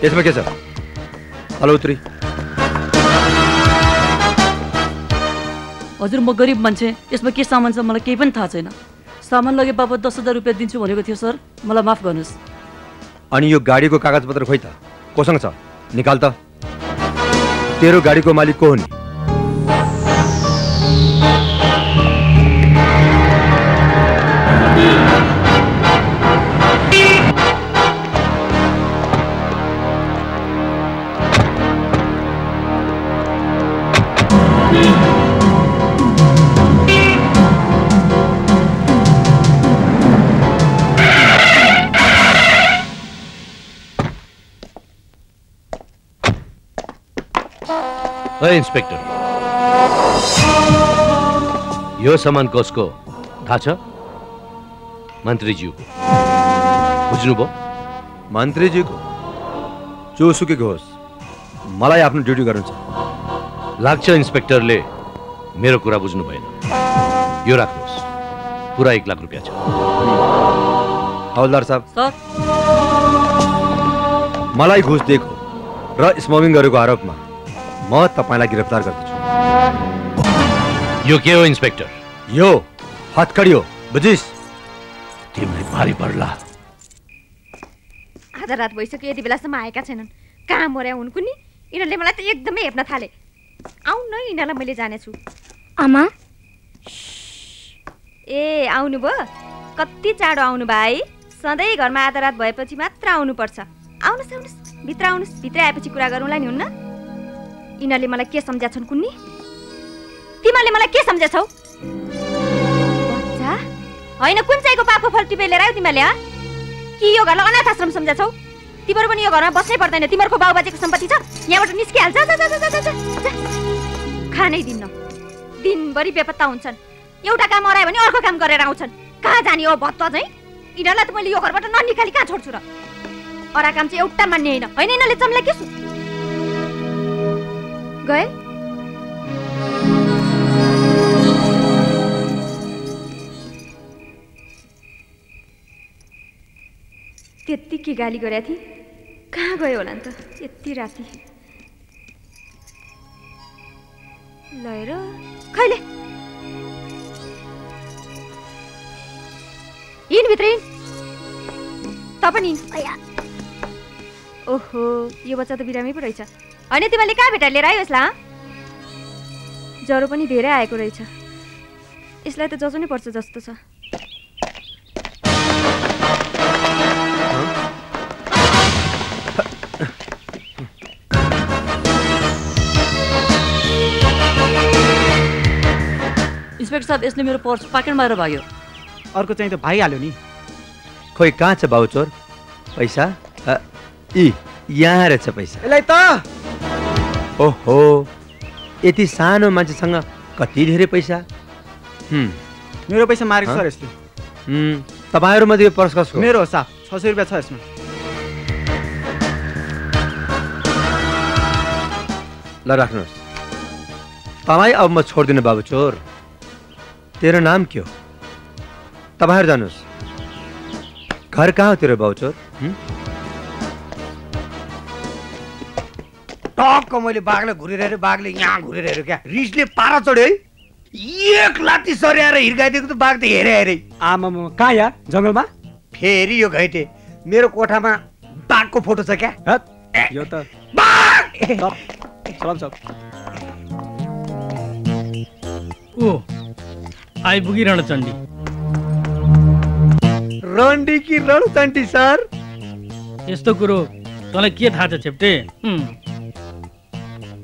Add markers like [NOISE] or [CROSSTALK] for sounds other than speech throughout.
ए यसमा के छ हेलो उत्तरी। हजुर म गरिब मान्छे। यसमा के सामान छ मलाई केही पनि थाहा छैन। सामान लगे बापत दस हज़ार रुपियाँ दिन्छु भनेको थियो सर। मलाई माफ़ गर्नुहोस्। अनि यो गाडीको कागजपत्र खोइ त। कोसँग छ? निकाल त। तेरो गाडीको मालिक को हो नि? है इन्सपेक्टर। यो सामान कसको? थाहा छ? मन्त्रीज्यूको बुझ्नुभयो? मन्त्रीजीको जोसुकेको होस्। मलाई आफ्नो ड्युटी गर्नु छ। लाग्छ इन्सपेक्टरले। मेरो कुरा बुझ्नु भएन। यो राख्नुहोस्। पुरा एक लाख रुपियाँ छ। हवलदार साहब। सर। मलाई घुस दिएको र स्मगलिङ गरेको आरोपमा। म तपाईँलाई गिरफ्तार गर्दछु। यो के हो इन्सपेक्टर? यो हत्कडी हो बुझिस्? तिमीलाई भारी पर्ला। आधा रात भइसक्यो यति बेलासम्म आएका छैनन्। कहाँ मर्या हुन् नि यिनीहरूले मलाई त एकदमै हेप्न थाले। आउनु न यिनीहरूलाई मैले जानेछु। आमा? ए आउनुभयो? कति चाँडो आउनु भयो है सधैँ घरमा आधा रात भएपछि मात्र आउनुपर्छ। आउनुहोस् आउनुहोस् भित्र आउनुहोस् भित्र आएपछि कुरा गरौँला नि हुन्न? यिनीहरूले मलाई के सम्झाछन् कुन्नी? तिमीहरूले मलाई के सम्झाछौ बच्चा होइन कुन चाहिँको पापको फल टिपेर लिएर आयो तिमीहरूले कि यो घरलाई अनाथ आश्रम सम्झाछौ तिमीहरू पनि यो घरमा बस्नै पर्दैन तिमीहरूको बाबुबाजेको सम्पत्ति छ। यहाँबाट निस्किहाल्छ। खानै दिन्न। दिनभरि बेपत्ता हुन्छन्। एउटा काम हरायो भने अर्को काम गरेर आउँछन्। कहाँ जाने हो भत्ता चाहिँ? यिनीहरूलाई त मैले यो घरबाट ननिकाली कहाँ छोड्छु र? अरा काम चाहिँ एउटा मान्ने होइन। होइन यिनीहरूले चम्ला के गए? त्यति के गाली गरेका थिएँ कहाँ गयो होला नि त यति राति लएर खैले। हिँड भित्र हिँड त पनि ओहो यो बच्चा त बिरामी पो रहेछ। होइन तिमीले कहाँ भेटाएर लिएर आयो यसलाई हँ? ज्वरो पनि धेरै आएको रहेछ। यसलाई त जजो नै पर्छ जस्तो छ। इन्सपेक्टर साहब यसले मेरो पर्स पाकेट मारेर भाग्यो। अर्को चाहिँ त भइहाल्यो नि। खोइ कहाँ छ बाउचोर? पैसा? यी यहाँ रहेछ पैसा। यसलाई त। ओहो यति सानो मान्छेसँग कति धेरै पैसा? मेरो पैसा मारेको छ यसले। तपाईँहरूमध्ये यो पर्स कसको मेरो हो साफ छ सय रुपियाँ छ यसमा। ल राख्नुहोस्। तपाईँ अब म छोड्दिनँ बाबु चोर। तेरो नाम के हो? तपाईँहरू जानुहोस्। घर कहाँ हो तेरो बाबु चोर? टक्क मैले बाघलाई घुरेर हेरेँ बाघले यहाँ घुरेर हेऱ्यो क्या। रिसले पारा चढ्यो है। एक लाती सर्याएर हिर्काइदिएको त बाघ त हेरे हेरे। आमा कहाँ या? जङ्गलमा? फेरि यो घैटे। मेरो कोठामा बाघको फोटो छ क्या। यो त ओ आइपुगी रणचण्डी। रन्डी कि रणचण्डी सर। यस्तो कुरो तँलाई के थाहा छ छेप्टे?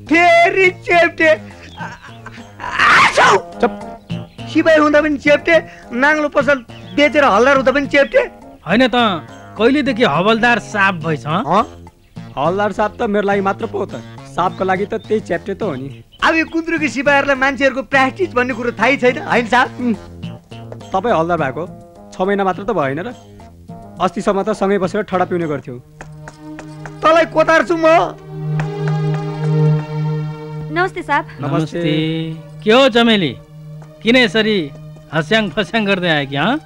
फेरि चेप्टे! सिपाही हुँदा पनि चेप्टे नाङ्लो पसल बेचेर हल्दार हुँदा पनि चेप्टे। होइन त कहिलेदेखि हवलदार साप भएछ हँ? हँ? हलदार साहब त मेरो लागि मात्र पो त। सापको लागि त त्यही च्याप्टे त हो नि। अब यो कुन्द्रुकी सिपाहीहरूलाई मान्छेहरूको प्र्याक्टिस भन्ने कुरो थाहै छैन होइन साहब? तपाईँ हलदार भएको छ महिना मात्र त भएन र अस्तिसम्म त सँगै बसेर ठडा पिउने गर्थ्यौँ। तँलाई कोतार्छु म? नमस्ते साहब। नमस्ते। के हो चमेली? किन यसरी हस्याङ फस्याङ गर्दै आयो कि हँ?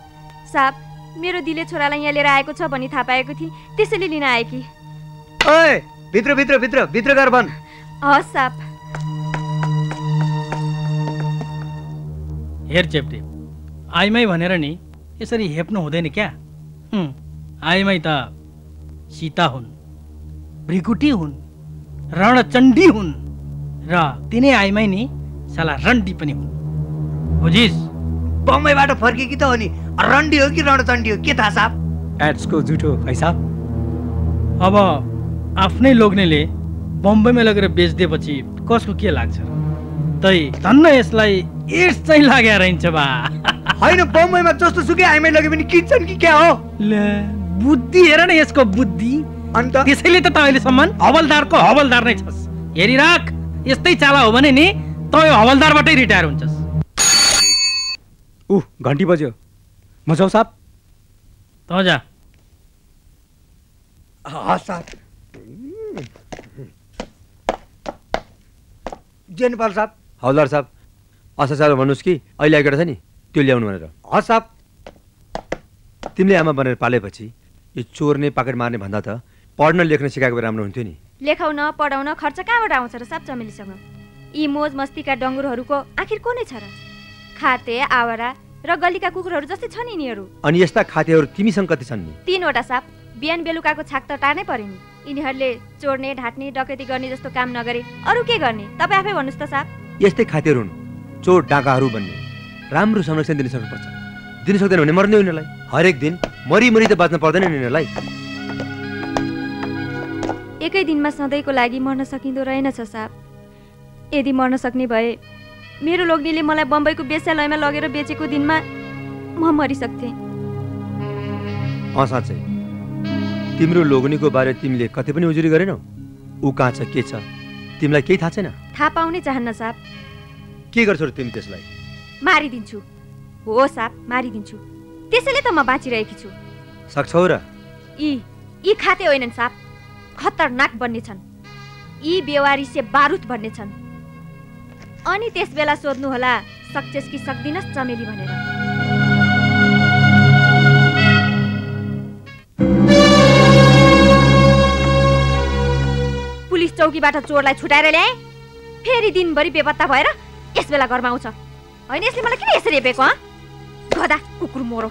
साहब मेरो दिले छोरालाई यहाँ लिएर आएको छ भनी थाहा पाएको थिएँ। त्यसैले लिन आएँ कि ओए भित्र भित्र भित्र भित्र गएर भन्। हस् साप हेर चेप्टे आइमाई भनेर नि यसरी हेप्नु हुँदैन क्या? हुँ, आइमाई त सीता हुन् भ्रिकुटी हुन् रणचण्डी हुन्। र तिनै आइमाई नि साला रन्डी पनि हुन्। बुझिस् बम्बईबाट फर्केकी त हो नि? रन्डी हो कि रणचण्डी हो? के थाहा साहब? एड्सको जुठो है साहब? अब आफ्नै लोग्नेले बम्बईमा लगेर बेचिदिएपछि कसको के लाग्छ? तै धन्न यसलाई एड्स चाहिँ लागेर रहन्छ बा। होइन बम्बईमा जस्तो सुकै आइमाई लगे पनि किन्छन् कि क्या हो? ले, बुद्धि हेर न यसको बुद्धि। अन्त? त्यसैले त त अहिलेसम्म हवलदारको हवलदार नै छस्। हेरिराख। यस्तै चाला हो भने नि त यो हवलदारबाटै रिटायर हुन्छस्। ऊ घन्टी बज्यो। म जाउँ साहब। त जा। हस् साहब। नेपाल साहब। हवलदार साहब भन्नुहोस् कि अहिले आइकेटा छ नि त्यो ल्याउनु भनेर। हस् साहब। तिमीले आमा बनेर पालेपछि यो चोर्ने पाकेट मार्ने भन्दा त पढ्न लेख्न सिकाएको भए राम्रो हुन्थ्यो नि। लेखाउन पढाउन खर्च कहाँबाट आउँछ र साप चमेलीसँग यी मोज मस्तीका डङ्गुरहरूको आखिर को नै छ र? खाते आवारा र गलीका कुकुरहरू जस्तै छन् यिनीहरू। अनि यस्ता खातेहरू तिमीसँग कति छन् नि। तिनवटा साप बिहान बेलुकाको छाक त टार्नै पर्यो नि। यिनीहरूले चोर्ने ढाँट्ने डकैती गर्ने जस्तो काम नगरे। अरू के गर्ने? तपाईँ आफै भन्नुहोस् त साप। यस्तै खातेहरू हुन्। चोर डाँकाहरू भन्ने राम्रो संरक्षण दिन सक्नुपर्छ। दिन सक्दैन भने मर्ने हो यिनीहरूलाई। हरेक दिन मरिमरि त बाँच्न पर्दैन नि यिनीहरूलाई। एकै दिनमा सधैँको लागि मर्न सकिँदो रहेनछ साप यदि मर्न सक्ने भए मेरो लोग्नेले मलाई बम्बईको बेस्यालयमा लगेर बेचेको दिनमा म मरिसक्थेँ। साँच्चै। तिम्रो लोग्नेको बारे तिमीले कतै पनि उजुरी गरेनौ? ऊ कहाँ छ के छ? तिमीलाई केही थाहा छैन? थाहा पाउनै चाहन्न साप के गर्छौ र तिमी त्यसलाई? मारिदिन्छु। हो साप मारिदिन्छु। त्यसैले त म बाँचिरहेकी छु। सक्छौ र? यी यी खाते होइनन् साप खतरनाक बन्ने छन् यी बेवारिसे बारुद भन्ने छन् अनि त्यस बेला सोध्नुहोला सक्छेस् कि सक्दिनस् चमेली भनेर। पुलिस चौकीबाट चोरलाई छुटाएर ल्याए। फेरि दिनभरि बेपत्ता भएर यस बेला घरमा आउँछ। होइन यसले मलाई किन यसरी हेपेको गदा कुकुर मोरो।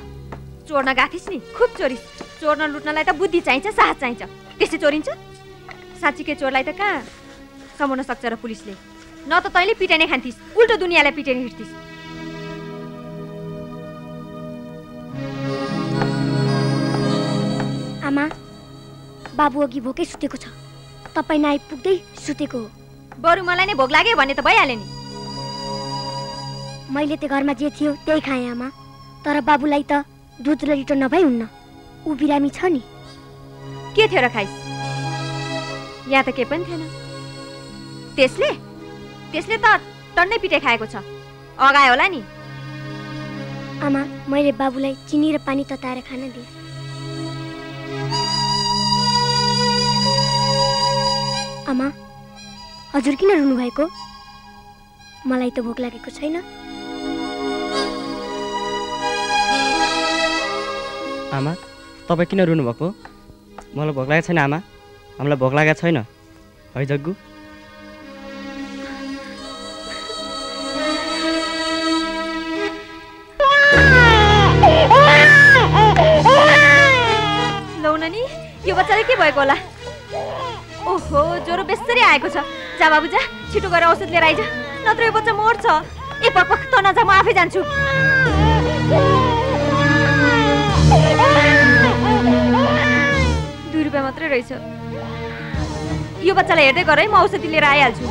चोर्न गाथिस् नि खुब चोरिस। चोर्न लुट्नलाई त बुद्धि चाहिन्छ साहस चाहिन्छ। त्यसै चोरिन्छ? साँच्चीकै चोरलाई त कहाँ समाउन सक्छ र पुलिसले? न त तैँले पिटाइने खान्थिस् उल्टो दुनियाँलाई पिटाइने हिँड्थिस्। आमा बाबु अघि भोकै सुतेको छ। तपाईँ नआइपुग्दै सुतेको हो। बरु मलाई नै भोग लाग्यो भने त भइहाल्यो नि। मैले त घरमा जे थियो त्यही खाएँ आमा। तर बाबुलाई त दुध र लिटो नभई हुन्न। ऊ बिरामी छ नि। के थियो र खाइस्? यहाँ त केही पनि थिएन। त्यसले? त्यसले त टन्नै पिटाइ खाएको छ। अगायो होला नि। आमा मैले बाबुलाई चिनी र पानी तताएर खान दिएँ। आमा हजुर किन रुनुभएको? मलाई त भोक लागेको छैन। आमा तपाईँ किन रुनुभएको? मलाई भोक लागेको छैन आमा। हामीलाई भोक लागेको छैन। है जग्गु। लौ न नि यो बच्चालाई के भएको होला? ओहो ज्वरो बेसरी आएको छ। जा बाबु जा छिटो गएर औषध लिएर आइज। नत्र यो बच्चा मर्छ। ए पक पक त नजा म आफै जान्छु। दुई रुपियाँ मात्रै रहेछ। यो बच्चालाई हेर्दै गर है म औषधि लिएर आइहाल्छु।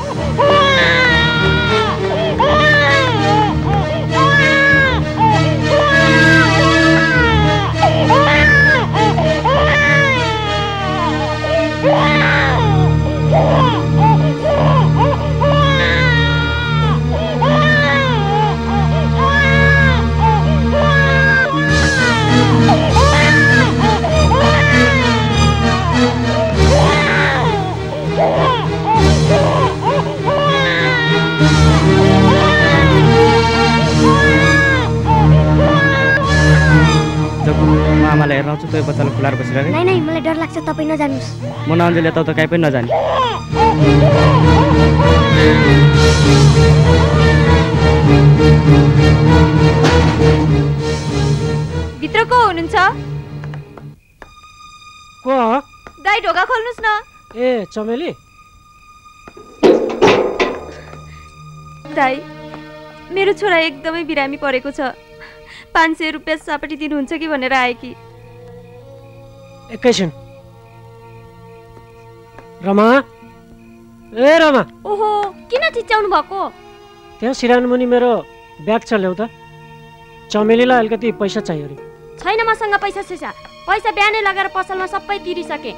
जग्गु [LAUGHS] [LAUGHS] म आमालाई हेर्न आउँछु त्यो बच्चालाई खुलाएर बसिरहेको नाइ नाइ मलाई डर लाग्छ तपाईँ नजानुहोस्। म नअन्जेल यताउता कहीँ पनि नजाने। भित्र को हुनुहुन्छ? को? दाई ढोका खोल्नुहोस् न। ए चमेली? दाई मेरो छोरा एकदमै बिरामी परेको छ। पाँच सय रुपियाँ सापटी दिनुहुन्छ कि भनेर आए कि? एकैछिन। रमा? ए रमा। ओहो किन चिच्याउनु भएको? त्यहाँ सिरानी मुनि मेरो ब्याग छ ल्याउ त चमेलीलाई अलिकति पैसा चाहियो अरे। छैन मसँग पैसा सैसा। पैसा बिहानै लगाएर पसलमा सबै तिरिसके।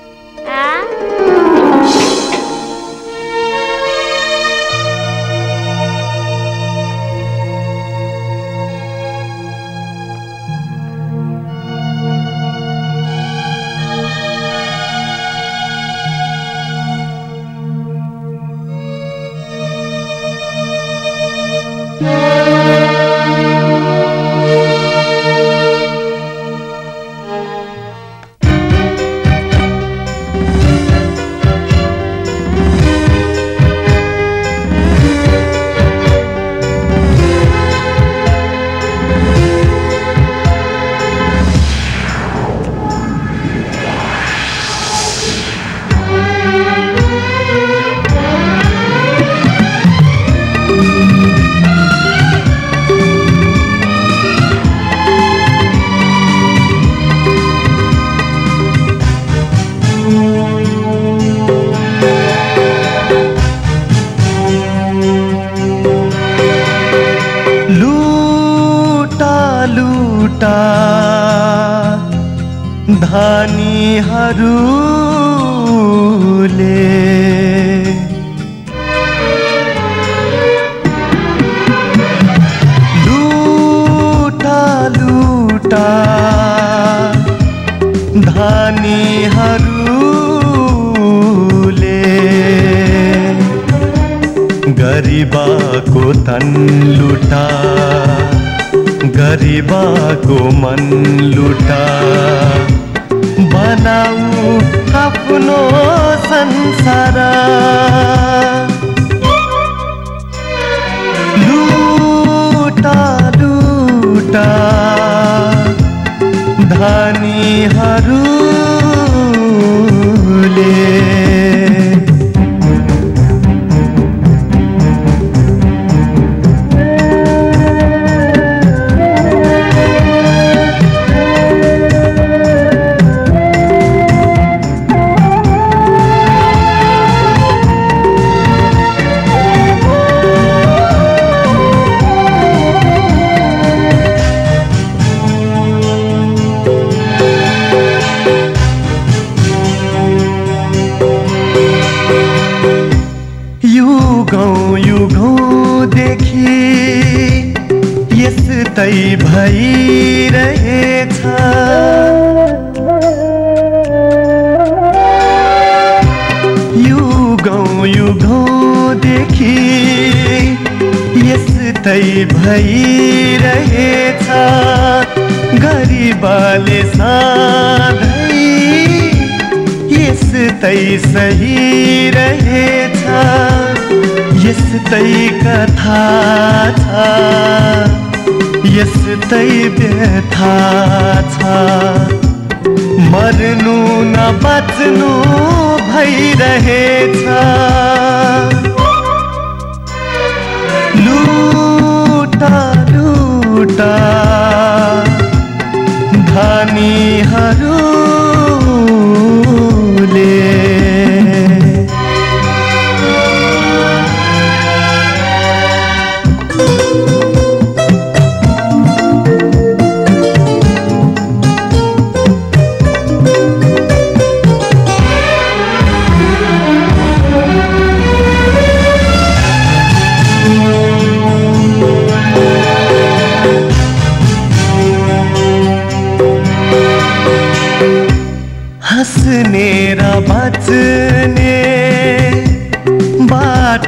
भइरहेछ। गरिबले यस्तै सही रहेछ यस्तै कथा छ। यस्तै व्यथा छ। मर्नु न बच्नु भइरहेछ। लुटा लुटा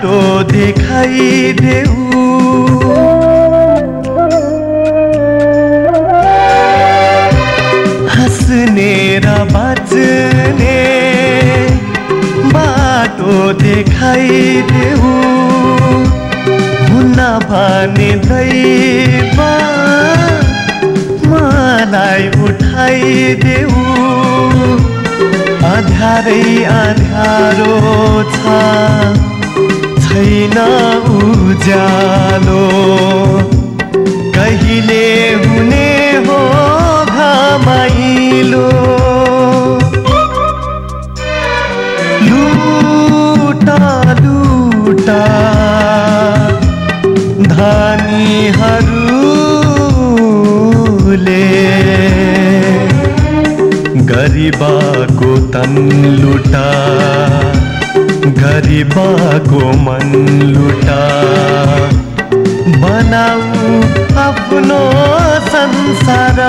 बाटो देखाइदेऊ हँसने र पर्ने बाटो देखाइदेऊ हुन भने दैव मलाई उठाइदेऊ अध्यारै अध्यारो छ छैन उज्यालो कहिले हुने हो घमाइलो लुटा लुटा। धनीहरूले गरिबाको तन लुटा। गरिबाको मन लुटा बनाऊ आफ्नो संसार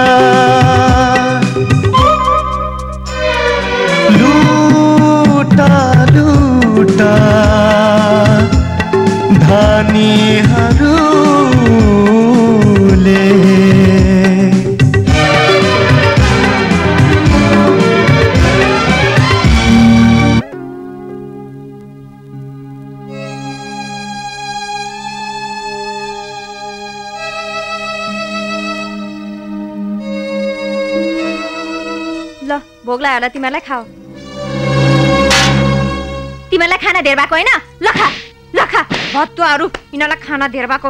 लुटा लुटा धनीहरूले होला तिमीहरूलाई खाऊ। तिमीहरूलाई खाना धेर भएको होइन? ल खा ल खा। भत्तुवाहरू यिनीहरूलाई खाना धेर भएको।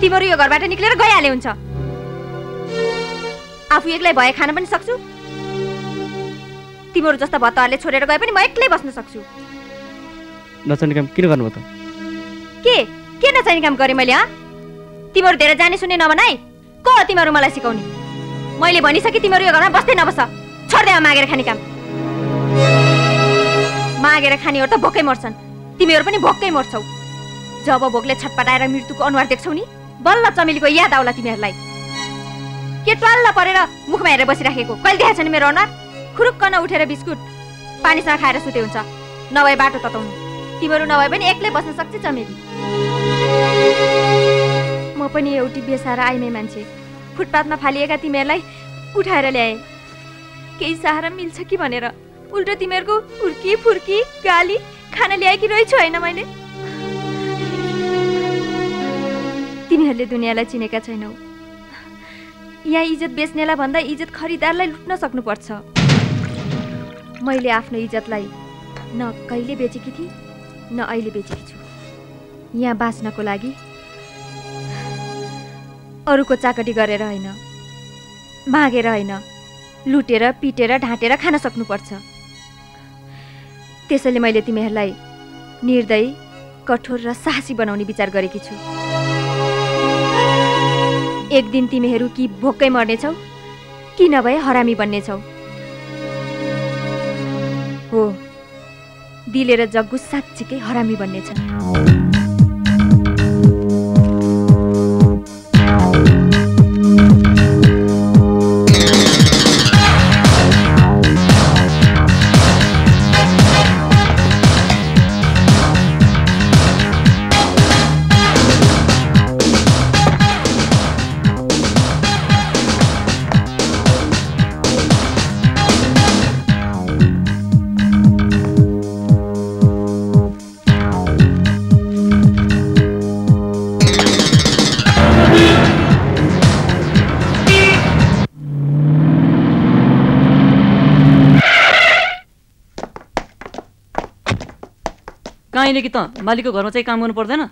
तिमीहरू यो घरबाट निक्लेर गइहाले हुन्छ। आफू एक्लै भए खान पनि सक्छु। तिमीहरू जस्ता भत्ताहरूले छोडेर गए पनि म एक्लै बस्न सक्छु। नचाहिने काम किन गर्नुभयो त? के? के नचाहिने काम गरेँ मैले तिमीहरू धेरै जाने सुन्ने नबनाइ को तिमीहरू मलाई सिकाउने? मैले भनिसकेँ तिमीहरू यो घरमा बस्दै नबस। छोड्दै मागेर खाने काम। मागेर खानेहरू त भोकै मर्छन्। तिमीहरू पनि भोकै मर्छौ। जब भोकले छटपटाएर मृत्युको अनुहार देख्छौ नि बल्ल चमेलीको याद आउला तिमीहरूलाई। के ट्वाल्ल परेर मुखमा हेरेर बसिराखेको? कहिले देखाएको छ नि मेरो अनुहार? खुरुक्क न उठेर बिस्कुट पानीसँग खाएर सुते हुन्छ। नभए बाटो तताउनु। तिमीहरू नभए पनि एक्लै बस्न सक्छ चमेली। पनि एउटी बेसारा आइमे मान्छे। फुटपाथमा फालिएका तिमीहरूलाई उठाएर ल्याएँ। केही सहारा मिल्छ कि भनेर? उल्टो तिमीहरूको फुर्की फुर्की गाली खाना ल्याएकी रहेछु होइन मैले? तिमीहरूले दुनियाँलाई चिनेका छैनौ। यहाँ इज्जत बेच्नेलाई भन्दा इज्जत खरिदारलाई लुट्न सक्नुपर्छ। मैले आफ्नो इज्जतलाई न कहिले बेचेकी थिएँ न अहिले बेचेकी छु। यहाँ बाँच्नको लागि अरूको चाकटी गरेर होइन मागेर होइन लुटेर पिटेर ढाँटेर खान सक्नुपर्छ। त्यसैले मैले तिमीहरूलाई निर्दयी कठोर र साहसी बनाउने विचार गरेकी छु। एक दिन तिमीहरू कि भोकै मर्नेछौ कि नभए हरामी बन्नेछौ। हो दिलेर जग्गु साँच्चीकै हरामी बन्नेछ कहीँले कि त मालिकको घरमा चाहिँ काम गर्नु पर्दैन।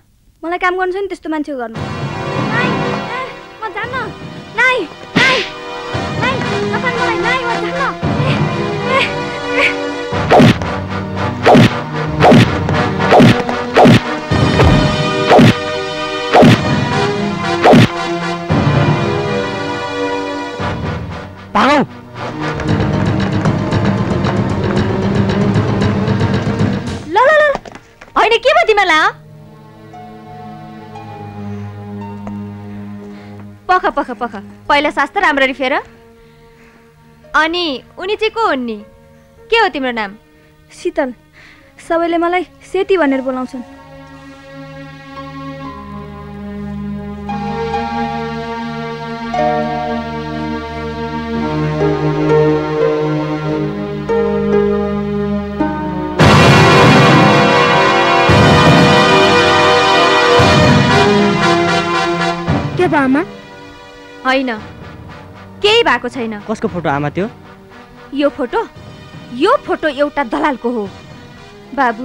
मलाई काम गर्नु छ नि त्यस्तो मान्छेको घरमा। पख पख। पहिला सास त राम्ररी फेर। अनि उनी चाहिँ को हुन् नि? के हो तिम्रो नाम? शीतल सबैले मलाई सेती भनेर बोलाउँछन्। के भयो आमा? होइन। केही भएको छैन। कसको फोटो आमा त्यो? यो फोटो? यो फोटो एउटा दलालको हो। बाबु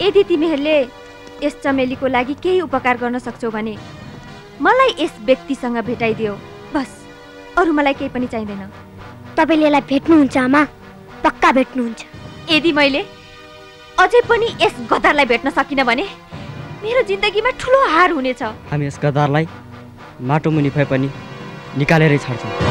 यदि तिमीहरूले यस चमेलीको लागि केही उपकार गर्न सक्छौ भने मलाई यस व्यक्तिसँग भेटाइदियो। बस अरू मलाई केही पनि चाहिँदैन। तपाईँले यसलाई भेट्नुहुन्छ आमा? पक्का भेट्नुहुन्छ। यदि मैले अझै पनि यस गदरलाई भेट्न सकिनँ भने मेरो जिन्दगीमा ठुलो हार हुनेछ। हामी यस गदारलाई माटो भए पनि निकालेरै छाड्छौँ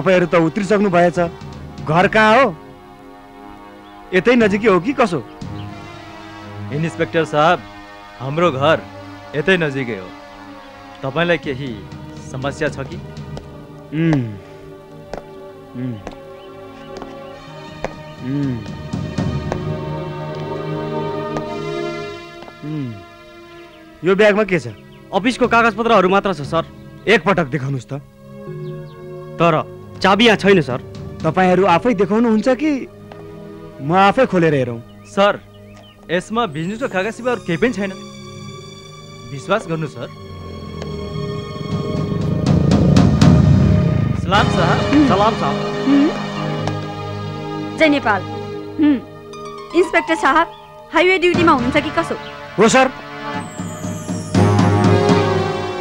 तपाईँहरू त उत्रिसक्नु भएछ। घर कहाँ हो? यतै नजिकै हो कि कसो? इन्सपेक्टर साहब हाम्रो घर यतै नजिकै हो। तपाईँलाई केही समस्या छ कि। यो ब्यागमा के छ? अफिसको कागजपत्रहरू मात्र छ सर। एकपटक देखाउनुहोस् त। तर चाबी यहाँ छैन सर। तपाईँहरू आफै देखाउनुहुन्छ कि म आफै खोलेर हेरौँ? सर यसमा बिजनेसको कागज सिवाय अरू केही पनि छैन। विश्वास गर्नु सर। सलाम साहब सलाम साहब जय नेपाल। इन्सपेक्टर साहब हाइवे ड्युटीमा हुनुहुन्छ कि कसो? हो सर।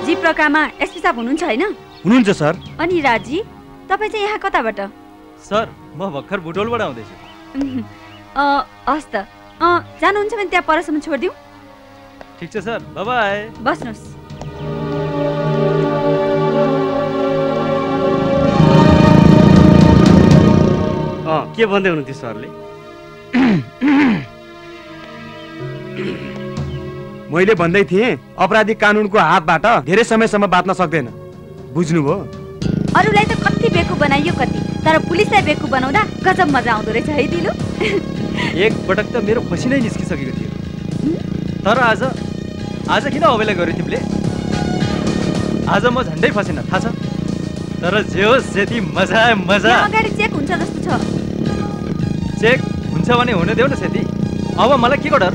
जीप रकामा एसपी साहब हुनुहुन्छ होइन? हुनुहुन्छ सर। अनि राजी? तपाईँ चाहिँ यहाँ कताबाट? सर म भर्खर बुटोलबाट आउँदैछु। हस् त। अँ जानुहुन्छ भने त्यहाँ परसम्म छोडिदिउँ। ठिक छ सर बाई बस्नुहोस्। अँ के भन्दै हुनुहुन्थ्यो सरले? मैले भन्दै थिएँ अपराधी कानुनको हातबाट धेरै समयसम्म बाँच्न सक्दैन। बुझ्नुभयो? अरूलाई त कति बेकु बनाइयो कति तर पुलिसलाई बेकु बनाउँदा गजब मजा आउँदो रहेछ है दिलु? एक पटक त मेरो पसिनै निस्किसकेको थियो। तर आज आज किन अबेला गर्यो तिमीले? आज म झन्डै फसेन थाहा छ? तर जे होस् यति मजा मजा। अगाडि चेक हुन्छ जस्तो छ। चेक हुन्छ भने हुन देऊ न सेती। अब मलाई के को डर?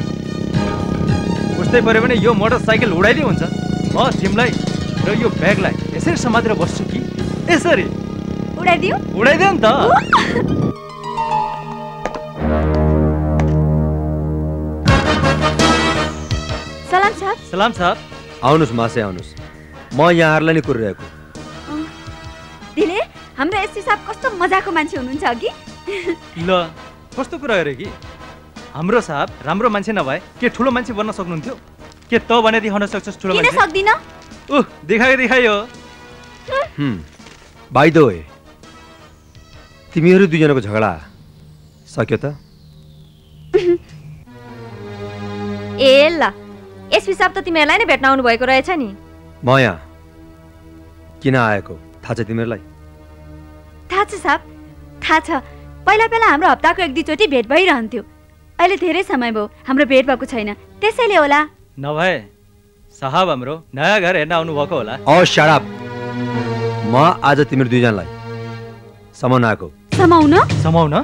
उस्तै पऱ्यो भने यो मोटरसाइकल उडाइदिए हुन्छ। म तिमीलाई र यो ब्यागलाई यसरी समातेर बस्छु कि? यसरी उडाइदियो उडाइदियो नि त सलाम साहब सलाम साहब आउनुहोस् मासे आउनुहोस् म यहाँहरूलाई नै कुरिरहेको दिले हाम्रो एसपी साहब कस्तो मजाको मान्छे हुनुहुन्छ अघि ल कस्तो कुरा अरे कि हाम्रो साहब राम्रो मान्छे नभए के ठुलो मान्छे बन्न सक्नुहुन्थ्यो के त भने देखाउन सक्छस् ठुलो किन मान्छे सक्दिन ऊ देखायो देखायो बाई द वे तिमीहरू दुईजनाको झगडा सक्यो त ए ल एसपी साहब त तिमीहरूलाई नै भेट्न आउनु भएको रहेछ नि म यहाँ किन आएको थाहा छ तिमीहरूलाई थाहा छ साहब थाहा छ पहिला पहिला हाम्रो हप्ताको एक दुईचोटि भेट भइरहन्थ्यो अहिले धेरै समय भयो हाम्रो भेट भएको छैन त्यसैले होला नभए साहब हाम्रो नयाँ घर हेर्न आउनुभएको होला म आज तिमीहरू दुईजनालाई समाउन आएको समाउन? समाउन?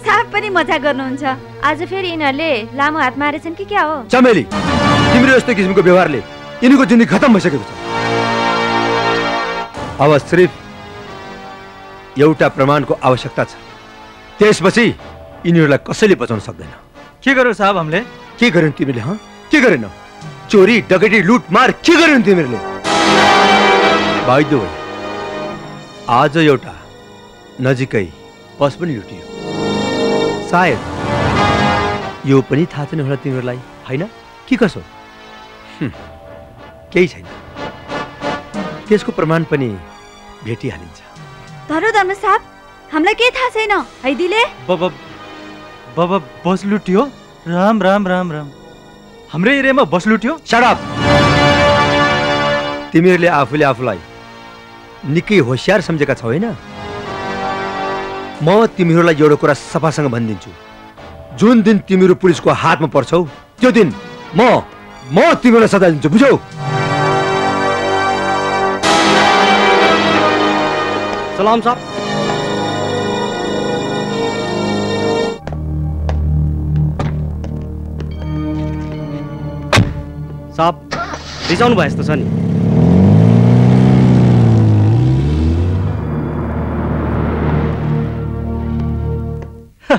साहब पनि मजा गर्नुहुन्छ। आज फेरि यिनीहरूले लामो हात मारेछन् कि क्या हो? चमेली तिम्रो यस्तो किसिमको व्यवहारले यिनीको जिन्दगी खतम भइसकेको छ। अब सिर्फ एउटा प्रमाणको आवश्यकता छ। त्यसपछि यिनीहरूलाई कसैले बचाउन सक्दैन। के गर्यो साहब हामीले? के गर्यौ तिमीले हँ? के गरेन? चोरी डकैती लुटमार के गर्यौ तिमीहरूले भाइ दो आज एउटा नजिकै बस पनि लुटियो। सायद यो पनि थाहा छैन होला तिमीहरूलाई होइन? के कसो? केही छैन। त्यसको प्रमाण पनि भेटिहालिन्छ। धरो धर्म साहब हामीलाई केही थाहा छैन है दिले? बाबा बाबा बस लुट्यो? राम राम राम राम। हाम्रै एरियामा बस लुट्यो? सडप तिमीहरूले आफूले आफूलाई निकै होसियार सम्झेका छौ होइन? म तिमीहरूलाई एउटा कुरा सफासँग भनिदिन्छु। जुन दिन तिमीहरू पुलिसको हातमा पर्छौ त्यो दिन म म तिमीहरूलाई सजाय दिन्छु बुझौ सलाम साहब। साहब रिसाउनु भयो जस्तो छ नि। [LAUGHS]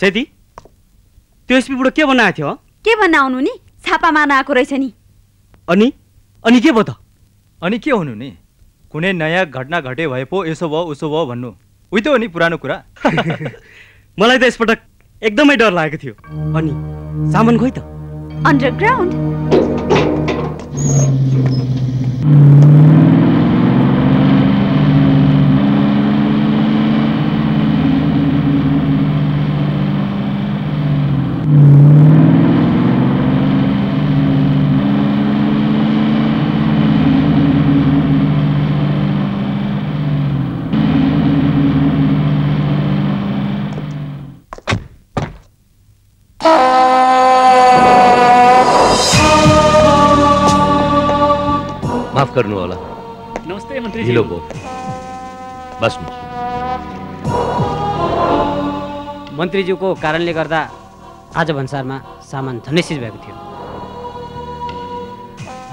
सेती त्यो एसपी बुढो के बनाएको थियो के भन्न आउनु नि? छापा मार्न आएको रहेछ नि। अनि? अनि के भयो त? अनि के हुनु नि? कुनै नयाँ घटना घटे भए पो यसो भयो उसो भयो भन्नु। उही त हो नि पुरानो कुरा। [LAUGHS] मलाई त यसपटक एकदमै डर लागेको थियो। अनि सामान खोइ त। अन्डरग्राउन्ड माफ गर्नु होला। नमस्ते मन्त्री ढिलो भयो। बस्नु मन्त्रीज्यूको कारणले गर्दा आज भन्सारमा सामान झन्डै सिज भएको थियो।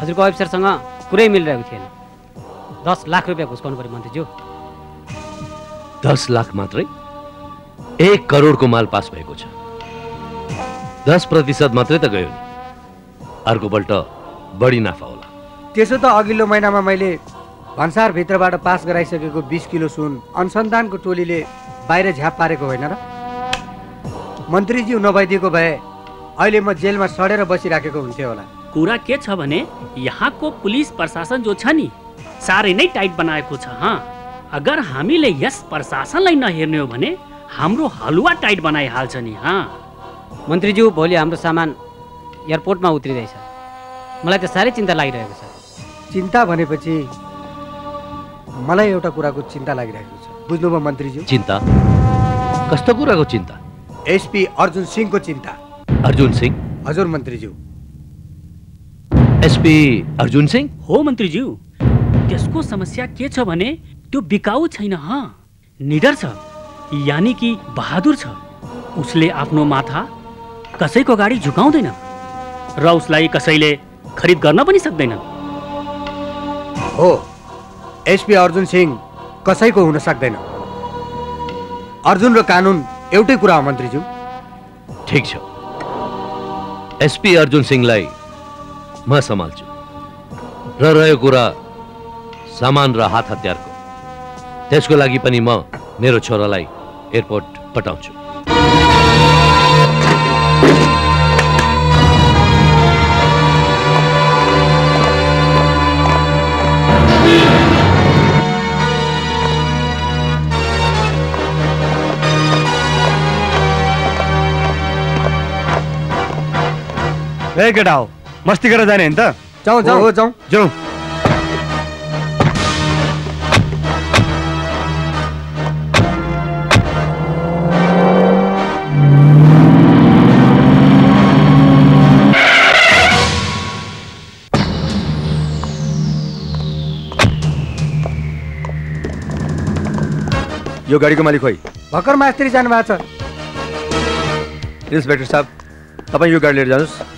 हजुरको अफिसरसँग कुरै मिलिरहेको थिएन। दस लाख रुपियाँ घुस्काउनु पऱ्यो मन्त्रीज्यू। दस लाख मात्रै? एक करोडको माल पास भएको छ। दस प्रतिशत मात्रै त गयो नि। अर्कोपल्ट बढी नाफा होला। त्यसो त अघिल्लो महिनामा मैले भन्सारभित्रबाट पास गराइसकेको बिस किलो सुन अनुसन्धानको टोलीले बाहिर झ्याप पारेको होइन र? मन्त्रीज्यू नभइदिएको भए अहिले म जेलमा सडेर बसिराखेको हुन्थ्यो होला। कुरा के छ भने यहाँको पुलिस प्रशासन जो छ नि साह्रै नै टाइट बनाएको छ हँ। अगर हामीले यस प्रशासनलाई नहेर्ने हो भने हाम्रो हलुवा टाइट बनाइहाल्छ नि हँ। मन्त्रीज्यू भोलि हाम्रो सामान एयरपोर्टमा उत्रिँदैछ। मलाई त साह्रै चिन्ता लागिरहेको छ। चिन्ता भनेपछि मलाई एउटा कुराको चिन्ता लागिरहेको छ। बुझ्नुभयो मन्त्रीज्यू? चिन्ता? कस्तो कुराको चिन्ता? एसपी अर्जुन सिंहको चिन्ता। अर्जुन सिंह? हजुर मन्त्रीज्यू। एसपी अर्जुन सिंह? हो मन्त्रीज्यू त्यसको समस्या के छ भने त्यो बिकाउ छैन हँ। निडर छ यानि कि बहादुर छ। उसले आफ्नो माथा कसैको गाडी झुकाउँदैन र उसलाई कसैले खरिद गर्न पनि सक्दैन। हो। एसपी अर्जुन सिंह कसैको हुन सक्दैन। अर्जुन र कानुन एउटै कुरा हो मन्त्रीज्यू। ठिक छ। एसपी अर्जुन सिंहलाई म सम्हाल्छु। र रह्यो कुरा सामान र हात हतियारको। त्यसको लागि पनि म मेरो छोरालाई एयरपोर्ट पठाउँछु। ए केटा हो मस्ती गरेर जाने होइन त जाउँ जाउँ हो जाउँ जाउँ यो गाडीको मालिक खोइ भर्खर मास्त्री जानुभएको छ इन्सपेक्टर साहब तपाईँ यो गाडी लिएर जानुहोस्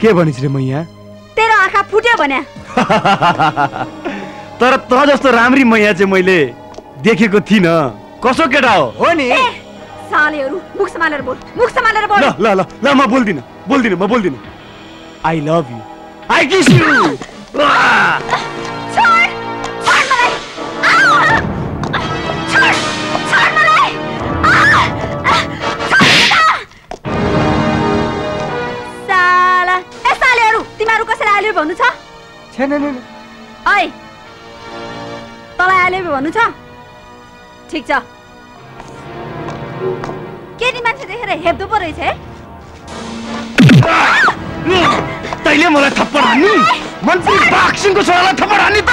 के भनिस् रे मैया? तेरो आँखा फुट्यो भन्या [LAUGHS] तर त जस्तो राम्री मैया चाहिँ मैले देखेको थिइनँ। कसो केटा हो? हो नि। सालेहरू मुख सम्हालेर बोल। मुख सम्हालेर बोल। ल ल ल ल म बोल्दिनँ बोल्दिनँ म बोल्दिनँ। I love you I kiss you भन्नु छ? ऐ तँलाई आइले भन्नु छ? ठिक छ। केटी मान्छे देखेर हेप्दो पो रहेछ है? तैँले मलाई थप्पड हान्नु? मन्त्री बाक्सिङको छोरालाई थप्पड हान्ने त?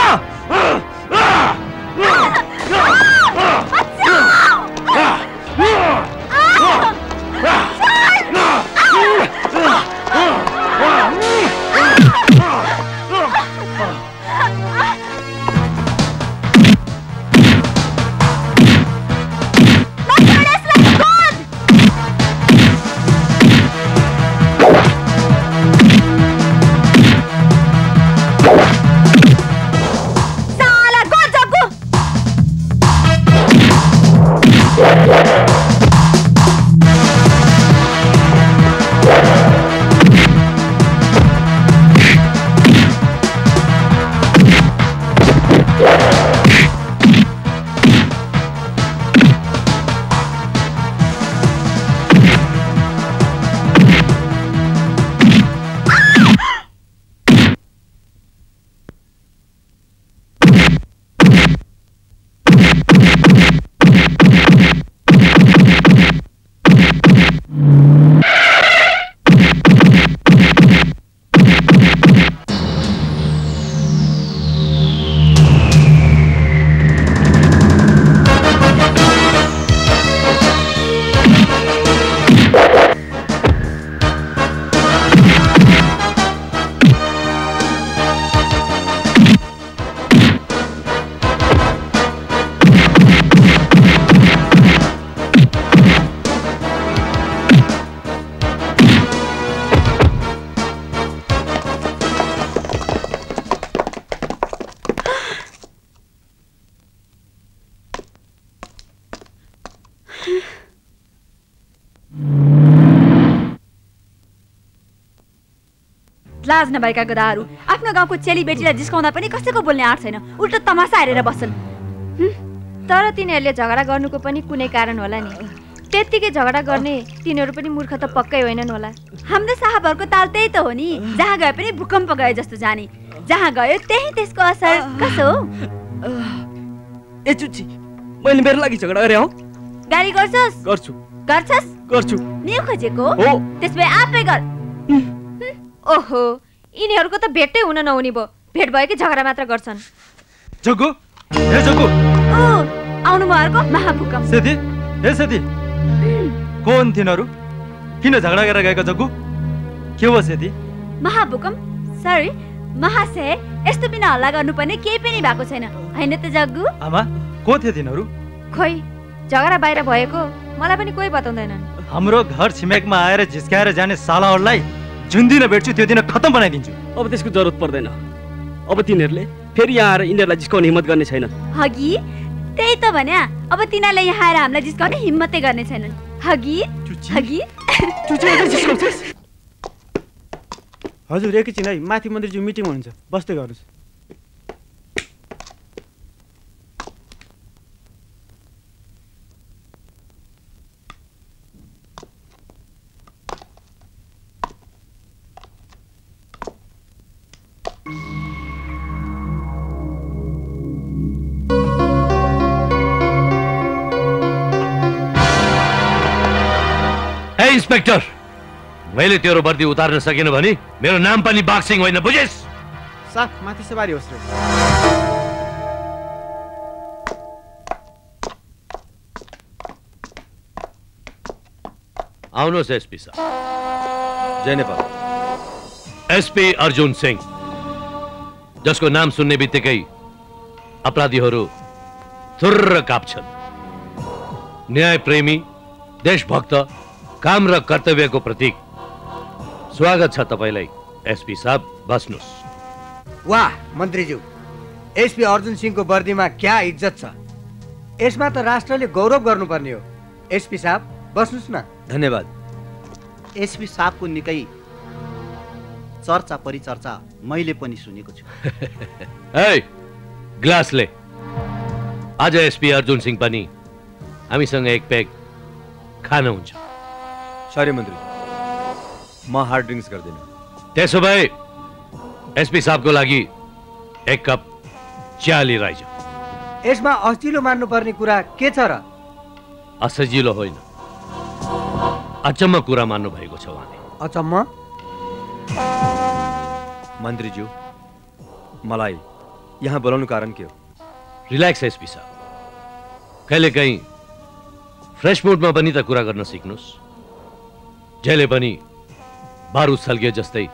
लाज नभएका गदाहरू आफ्नो गाउँको चेलीबेटीलाई जिस्काउँदा पनि कसैको बोल्ने आँट छैन। उल्टो तमासा हेरेर बस्छन् तर तिनीहरूले झगडा गर्नुको पनि कुनै कारण होला नि। त्यत्तिकै झगडा गर्ने तिनीहरू पनि मूर्ख त पक्कै होइनन् होला। हाम्रो साहबहरूको ताल त्यही त हो नि। जहाँ गए पनि भूकम्प गए जस्तो जाने। जहाँ गयो त्यही त्यसको असर। कसो हो? ए चुच्ची मैले मेरो लागि झगडा गरेँ हौ। गाली गर्छस्? गर्छु। गर्छस्? गर्छु। नि खोजेको? हो। त्यसभए आफै गर। ओहो। यिनीहरूको त भेटै हुन नहुने भयो। भेट भयो कि झगडा मात्र गर्छन्। जग्गु हे जग्गु। आउनु भयो अर्को महाभूकम्प। सेती हे सेती। को हुन् तिनीहरू? किन झगडा गरेर गएको जग्गु? के हो सेती? महाभूकम्प? सरी महाशय यस्तो बिना हल्ला गर्नुपर्ने केही पनि भएको छैन। होइन त जग्गु? आमा को थिए तिनीहरू? खोइ झगडा बाहिर भएको। मलाई पनि कोही बताउँदैनन्। हाम्रो घर छिमेकमा आएर झिस्काएर जाने सालाहरूलाई जुन दिन भेट्छु त्यो दिन खतम बनाइदिन्छु। अब त्यसको जरुरत पर्दैन। अब तिनीहरूले फेरि यहाँ आएर यिनीहरूलाई जिस्काउने हिम्मत गर्ने छैनन्। हगी त्यही त भन्या अब तिनीहरूले यहाँ आएर हामीलाई जिस्काउने हिम्मतै गर्ने छैनन्। हगी हगी। हजुर एकैछिन है। माथि मन्त्रीज्यू मिटिङ हुनुहुन्छ। बस्दै गर्नुहोस्। इन्सपेक्टर मैले तेरो वर्दी उतार्न सकिनँ भने मेरो नाम पनि बाक्सिङ होइन बुझेस्? साफ़ माथि सवारी होस् रे। आउनुहोस् एसपी साहब जय नेपाल एसपी अर्जुन सिंह जसको नाम सुन्ने बित्तिकै अपराधीहरू थुर्र काप्छन्। न्यायप्रेमी देशभक्त काम र कर्तव्यको प्रतीक। स्वागत छ तपाईँलाई एसपी साहब बस्नुहोस्। वाह मन्त्रीज्यू। एसपी अर्जुन सिंहको वर्दीमा क्या इज्जत छ? यसमा त राष्ट्रले गौरव गर्नुपर्ने हो। एसपी साहब बस्नुहोस् न। धन्यवाद। एसपी साहबको निकै चर्चा परिचर्चा मैले पनि सुनेको छु। [LAUGHS] ए ग्लासले आज एसपी अर्जुन सिंह पनि हामीसँग एक पेग खानुहुन्छ। सरी मन्त्री म हार्ड ड्रिङ्क्स गर्दिनँ त्यसो भए एसपी साहबको लागि एक कप चिया लिएर आइज। यसमा अस्तिलो मान्नुपर्ने कुरा के छ र? असजिलो होइन। अचम्म कुरा मान्नु भएको छ उहाँले। अचम्म? मन्त्रीज्यू मलाई यहाँ बोलाउनु कारण के हो? रिल्याक्स एसपी साहब। कहिलेकाहीँ फ्रेस मुडमा पनि त कुरा गर्न सिक्नुहोस्। जहिले पनि बारुद सल्किए जस्तै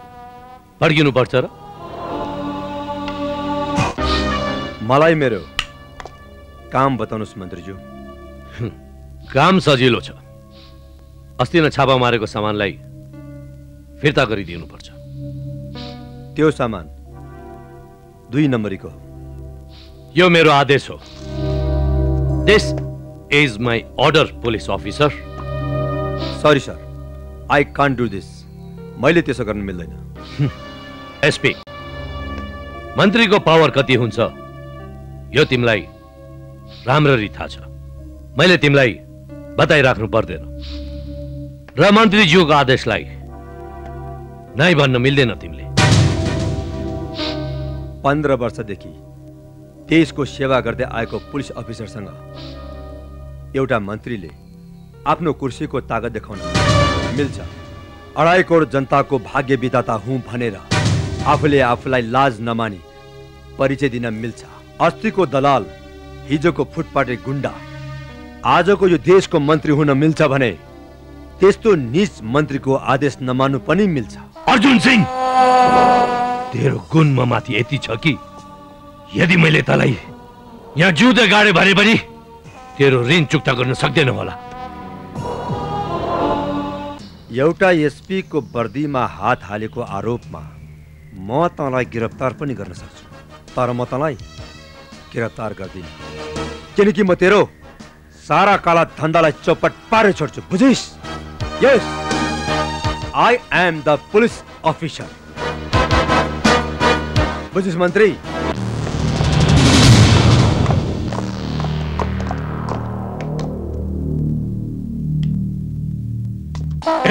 पड्किनुपर्छ र? मलाई मेरो काम बताउनुहोस् मन्त्रीज्यू। काम सजिलो छ। अस्ति नै छापा मारेको सामानलाई फिर्ता गरिदिनुपर्छ। त्यो सामान दुई नम्बरीको हो। यो मेरो आदेश हो। This is my order police officer sorry sir I can't do this मैले त्यसो गर्न मिल्दैन। [LAUGHS] एसपी मन्त्रीको पावर कति हुन्छ? यो तिमीलाई राम्ररी थाहा छ। मैले तिमीलाई बताइराख्नु पर्दैन। र मन्त्रीज्यूको आदेशलाई नै भन्न मिल्दैन तिमीले। पन्ध्र वर्षदेखि देशको सेवा गर्दै आएको पुलिस अफिसरसँग एउटा मन्त्रीले आफ्नो कुर्सीको तागत देखाउन। मिल्छ अढाई करोड जनताको भाग्य विधाता हुँ भनेर। आफूले आफूलाई लाज नमानी परिचय दिन मिल्छ अस्तिको दलाल हिजोको फुटपाटे गुन्डा आजको यो देशको मन्त्री हुन मिल्छ भने त्यस्तो निज मन्त्रीको आदेश नमान्नु पनि मिल्छ अर्जुन सिंह! तेरो गुण म माथि यति छ कि यदि मैले तँलाई यहाँ जिउँदै गाडे भने पनि तेरो ऋण चुक्ता गर्न सक्दैन होला। एउटा एसपीको वर्दीमा हात हालेको आरोपमा म तँलाई गिरफ़्तार पनि गर्न सक्छु, तर म गिरफ़्तार गर्दिनँ। किनकि म तेरो सारा काला धन्दालाई चौपट पारे छोड्छु, बुझिस? Yes I am the police officer बुझिस मन्त्री?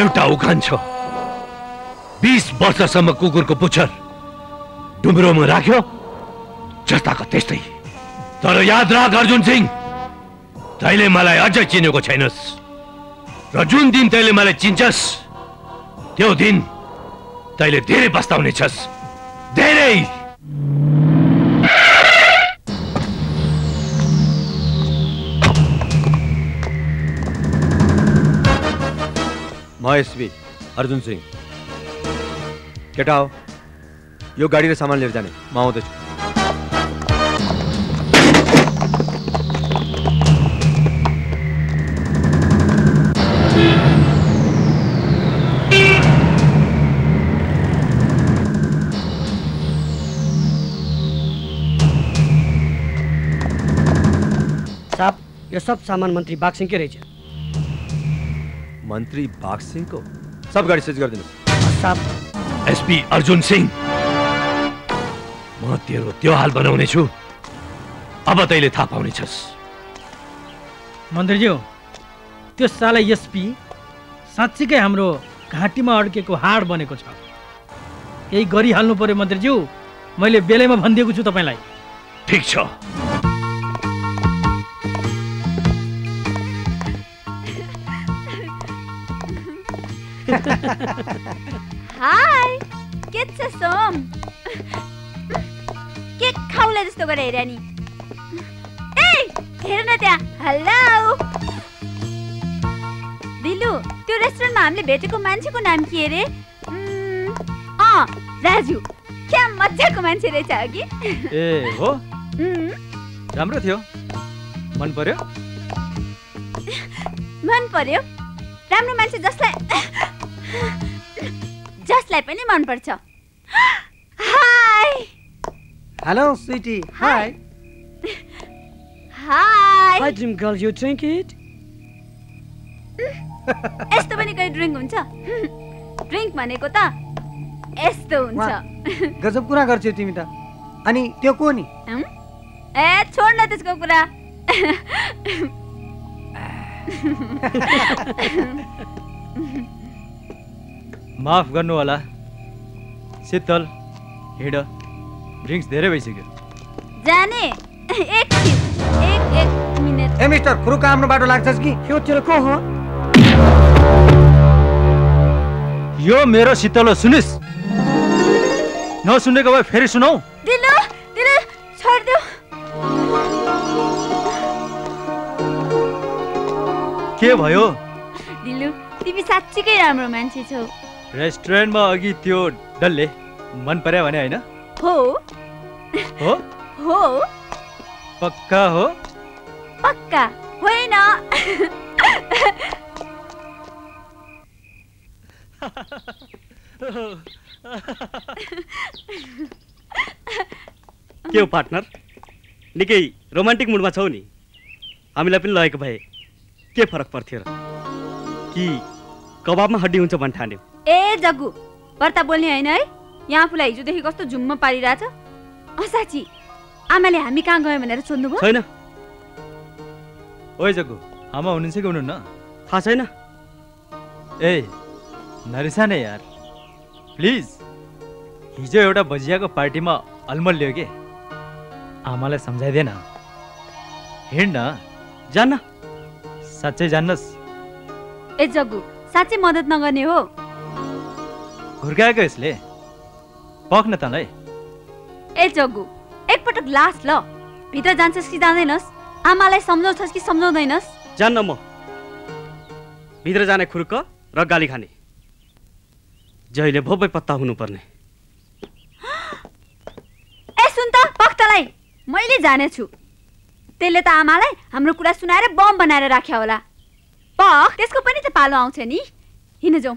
एउटा उखान छ। बिस वर्षसम्म कुकुरको पुच्छर डुम्रोमा राख्यो जस्ताको त्यस्तै। तर याद राख अर्जुन सिंह तैँले मलाई अझै चिनेको छैनस्। र जुन दिन तैँले मलाई चिन्छस् त्यो दिन तैँले धेरै पस्ताउनेछस् धेरै! म एसपी अर्जुन सिंह। केटा हो यो गाडी र सामान लिएर जाने। म आउँदैछु साहब, यो सब सामान मन्त्री बागसिंहकै रहेछ मन्त्री बाग सिंहको सब गाडी सिज साहब एसपी अर्जुन सिंह म तेरो त्यो हाल बनाउने छु अब तैँले थाहा पाउनेछस्। मन्त्रीज्यू त्यो साला एसपी साँच्चीकै हाम्रो घाँटीमा अड्केको हाड बनेको छ। यही गरिहाल्नु पर्यो मन्त्रीज्यू मैले बेलैमा भनिदिएको छु तपाईँलाई। ठिक छ। हाई के छ सोम के खाउला जस्तो गरेर हेर नि ए हेर न त्यहाँ हेलो दिलु त्यो रेस्टुरेन्टमा हामीले भेटेको मान्छेको नाम के अरे उम्, अँ राजु क्या मजाको मान्छे रहेछ अघि ए हो राम्रो थियो मन पर्यो मन पर्यो राम्रो मान्छे जसलाई जसलाई पनि मनपर्छ। Hi hello sweety hi hi Hi, Jim girl, you drink it? [LAUGHS] यस्तो पनि कोही ड्रिङ्क हुन्छ? ड्रिङ्क भनेको त यस्तो हुन्छ। गजब कुरा गर्छौ तिमी त। अनि त्यो को नि? ए छोड न त्यसको कुरा। [LAUGHS] माफ गर्नु होला शीतल हिँड। ड्रिङ्क्स धेरै भइसक्यो। जाने। एकछिन एक एक मिनट। ए मिस्टर खुरुका आफ्नो बाटो लाग्छस् कि? यो तेरो को हो? यो मेरो शीतल हो सुनिस्? नसुनेको भए फेरि सुनौ। दिलु दिलु छोडिदेऊ के भयो? दिलु तिमी साँच्चीकै राम्रो मान्छे छौ। रेस्टुरेन्टमा अघि त्यो डल्ले मन पर्यो भने होइन हो हो हो पक्का हो पक्का होइन के हो पार्टनर निकै रोमान्टिक मुडमा छौ नि हामीलाई पनि लगेको भए के फरक पर्थ्यो र कि कबाबमा हड्डी हुन्छ भन् ठान्यो ए जग्गु व्रता बोल्ने होइन है? यहाँ आफूलाई हिजोदेखि कस्तो झुम्म पारिरहेछ? अँ साँच्ची आमाले हामी कहाँ गयो भनेर सोध्नुभयो? छैन। ओइ जग्गु आमा हुनुहुन्छ कि हुनुहुन्न? थाहा छैन। ए नरिसाने यार। प्लिज हिजो एउटा भजियाको पार्टीमा अलमल ल्यायो के? आमालाई सम्झाइदिएन हिँड न जान्न। साँच्चै जान्नुहोस् ए जग्गु साँच्चै मद्दत नगर्ने हो। हुर्काएको यसले? पख न तँलाई ए जग्गु एकपटक लास्ट ल। भित्र जान्छस् कि जाँदैनस्? आमालाई सम्झाउँछस् कि सम्झाउँदैनस्? जान्न म। भित्र जाने खुर्क र गाली खाने। जहिले भोपै पत्ता हुनुपर्ने। [GASPS] ए सुन त पख तँलाई मैले जानेछु त्यसले त आमालाई हाम्रो कुरा सुनाएर बम बनाएर राख्यो होला। पख त्यसको पनि त पालो आउँछ नि। हिँड जाउँ।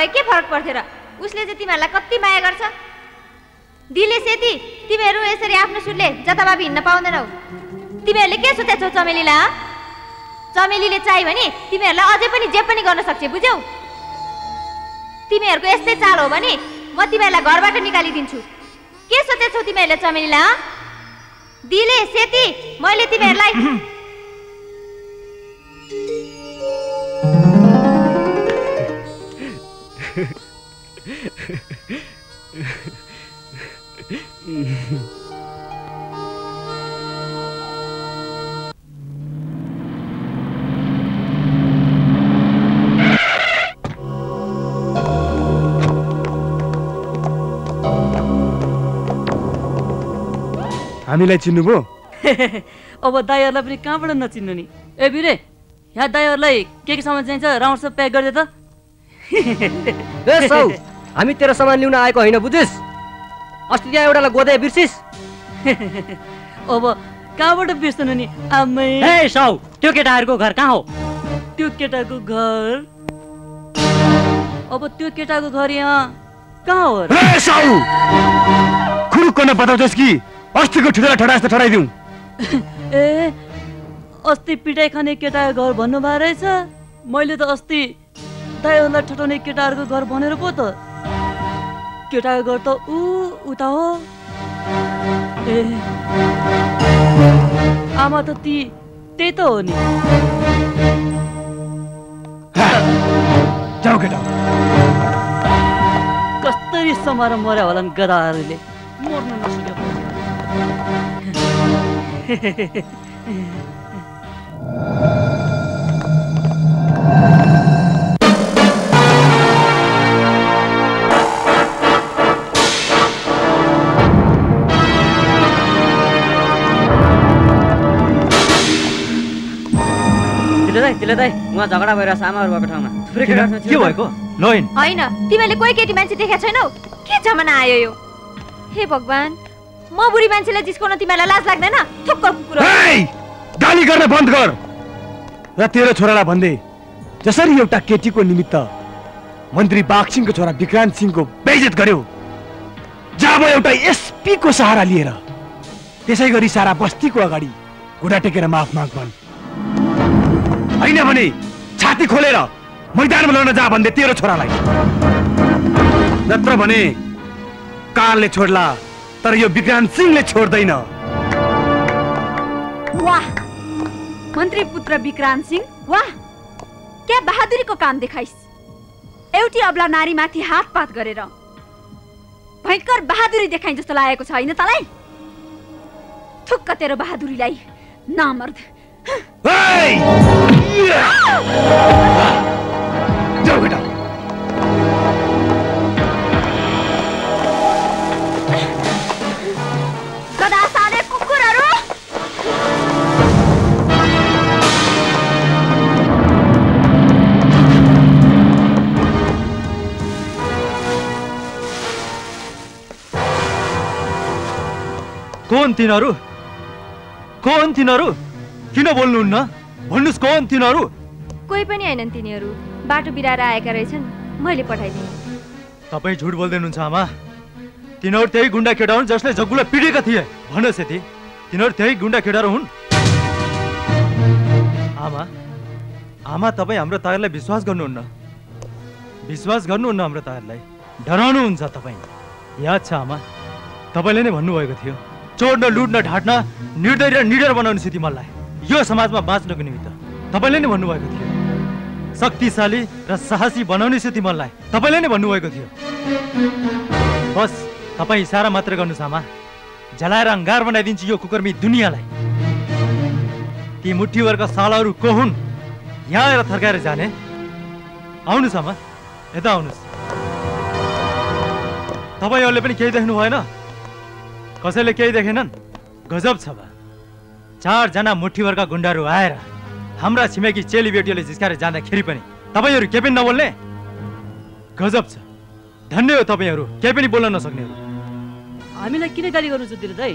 भए के फरक पर्थ्यो र उसले चाहिँ तिमीहरूलाई कति माया गर्छ दिले सेती तिमीहरू यसरी आफ्नो सुरले जताभावी हिँड्न पाउँदैनौ तिमीहरूले के सोचेछौ चमेलीलाई हँ? चमेलीले चाहियो भने तिमीहरूलाई अझै पनि जे पनि गर्न सक्छ बुझ्यौ तिमीहरूको यस्तै चाल हो भने म तिमीहरूलाई घरबाट निकालिदिन्छु के सोचेछौ तिमीहरूले चमेलीलाई? दिले सेती मैले तिमीहरूलाई हामीलाई चिन्नुभयो [LAUGHS] अब दाईहरूलाई पनि कहाँबाट नचिन्नु नि? ए बिरे यहाँ दाईहरूलाई के के सामान चाहिन्छ? राम्रोसँग प्याक गरिदे त। हामी तेरो सामान लिउन आएको होइन बुझिस्? अस्ति त्यहाँ एउटालाई गोदाए बिर्सिस्? अब कहाँबाट बिर्सनु नि आमै? साउ त्यो केटाहरूको घर कहाँ हो? त्यो केटाको घर? अब त्यो केटाको घर यहाँ कहाँ हो? र? ए साउ खुरुक्क नबताउँछस् कि? अस्तिको ठुला ठडा जस्तो ठडाइदिउँ। [LAUGHS] ए अस्ति पिटाइ खाने केटाको घर भन्नुभएको रहेछ। मैले त अस्ति दाईहरूलाई ठटाउने केटाहरूको घर भनेर पो त। केटाको घर त ऊ उता हो। ए। आमा त ती त्यही त हो नि। कस्तरी समाएर मर्या होला नि गदाहरूले। मर्नु नसक्यो। [LAUGHS] तिले दाइ उहाँ झगडा भइरहेछ आमाहरू भएको ठाउँमा थुप्रै के भएको? नयन। होइन तिमीले कोही केटी मान्छे देखेको छैनौ? के जमाना आयो यो? हे भगवान् म बुढी मान्छेलाई जिस्काउन तिमीलाई लाज लाग्दैन? थुक्क कुकुर। ए! गाली गर्न बन्द गर। र तेरो छोरालाई भन्दै जसरी एउटा केटीको निमित्त मन्त्री बागसिंहको छोरा विक्रान्त सिंहको बेइज्जत गर्यो जब एउटा एसपीको सहारा लिएर त्यसै गरी सारा बस्तीको अगाडि घुँडा टेकेर माफ माग भन्। होइन भने छाती खोलेर मैदानमा लड्न जा भन्दै तेरो छोरालाई। नत्र भने कालले छोड्ला तर यो विक्रान्त सिंहले छोड्दैन। वाह! मन्त्री पुत्र विक्रान्त सिंह वाह! क्या बहादुरीको काम देखाइस्। एउटी अब्ला नारीमाथि हातपात गरेर भयङ्कर बहादुरी देखाइ जस्तो लागेको छ होइन तँलाई? थुक्क तेरो बहादुरीलाई नामर्द। जाऊ बेटा गदा साले कुकुरहरू कोन बोल्नुहुन्न? भन्नुहोस् कोन तिनीहरू? कोही पनि होइनन् तिनीहरू। बाटो बिराएर आएका रहेछन्। मैले पठाइदिएँ। तपाईँ झुट बोल्दै हुनुहुन्छ आमा। तिनीहरू त्यही गुन्डा केटा हुन् जसले जग्गुलाई पिटेका थिए। भन्नुहोस् यति। तिनीहरू त्यही गुन्डा केटाहरू हुन्? आमा आमा तपाईँ हाम्रो तायरलाई विश्वास गर्नुहुन्न। विश्वास गर्नुहुन्न हाम्रो तायरलाई। डराउनुहुन्छ तपाईँ। याद छ आमा। तपाईँले नै भन्नुभएको थियो। चोर्न लुट्न ढाट्न निर्दय र निडर बनाउनु थियो तिमीलाई यो समाजमा बाँच्नको निमित्त तपाईँले नै भन्नुभएको थियो। शक्तिशाली र साहसी बनाउने थियो तिमीलाई तपाईँले नै भन्नुभएको थियो। बस तपाईँ इसारा मात्र गर्नुहोस् आमा जलाएर अङ्गार बनाइदिन्छु यो कुकर्मी दुनियाँलाई। ती मुठीभरका सालाहरू को हुन्? यहाँ आएर थर्काएर जाने? आउनुहोस् आमा यता आउनुहोस्। तपाईँहरूले पनि केही देख्नु भएन? कसैले केही देखेनन्? गजब छ बा। चारजना मुठीभरका गुन्डाहरू आएर हाम्रा छिमेकी चेली बेटीहरूले जिस्काएर जाँदाखेरि पनि तपाईँहरू केही पनि नबोल्ने? गजब छ। धन्य हो तपाईँहरू। केही पनि बोल्न नसक्नेहरू हामीलाई किन गाली गर्नुहुन्छ दिल दाई?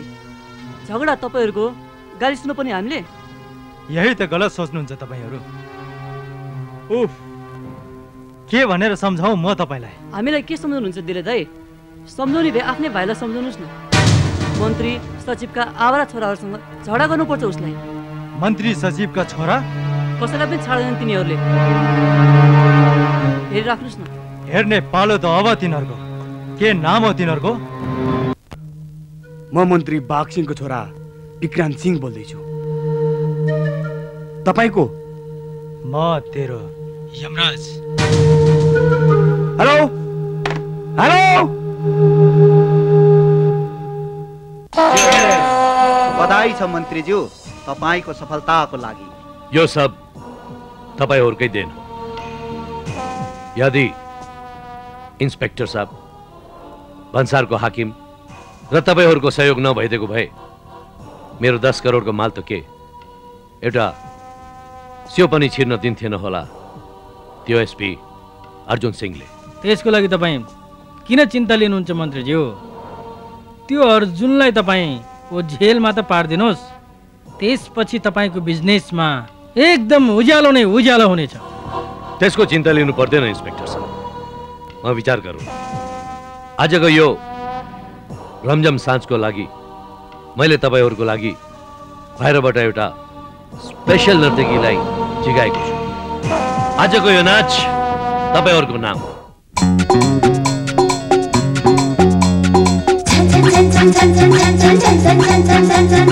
झगडा तपाईँहरूको। गाली सुन्नु पनि हामीले? यही त गलत सोच्नुहुन्छ तपाईँहरू। उफ। के भनेर सम्झाउँ म तपाईँलाई? हामीलाई के सम्झाउनुहुन्छ दिले दाई? सम्झाउने भए आफ्नै भाइलाई सम्झाउनुहोस् न। मन्त्री सचिवका आवारा छोराहरूसँग झगडा गर्नुपर्छ उसलाई। मन्त्री सचिवका छोरा? कसैलाई पनि छाड्दैनन् तिनीहरूले। हेरिराख्नुहोस् न। हेर्ने पालो त अब तिनीहरूको। के नाम हो तिनीहरूको? म मन्त्री बागसिंहको छोरा विक्रान्त सिंह बोल्दैछु। तपाईँको? म तेरो यमराज। हेलो? हेलो? बधाई छ मन्त्रीज्यू तपाईँको सफलताको लागि। यो सब तपाईँहरूकै देन हो। यदि इन्सपेक्टर साहब भन्सारको हाकिम र तपाईँहरूको सहयोग नभइदिएको भए मेरो दस करोडको माल त के? एउटा स्यो पनि छिर्न दिन्थेन होला त्यो एसपी अर्जुन सिंहले। त्यसको लागि तपाईँ किन चिन्ता लिनुहुन्छ मन्त्रीज्यू? त्यो अर्जुनलाई तपाईँ झेलमा त पारिदिनुहोस्। त्यसपछि तपाईँको बिजनेसमा एकदम उज्यालो नै उज्यालो हुनेछ। त्यसको चिन्ता लिनु पर्दैन इन्सपेक्टर साहब म विचार गरौँ। आजको यो रमझम साँझको लागि मैले तपाईँहरूको लागि बाहिरबाट एउटा स्पेसल नर्तकीलाई जिगाएको छु। आजको यो नाच तपाईँहरूको नाम हो। चन्द्रन्त्र चन्द्र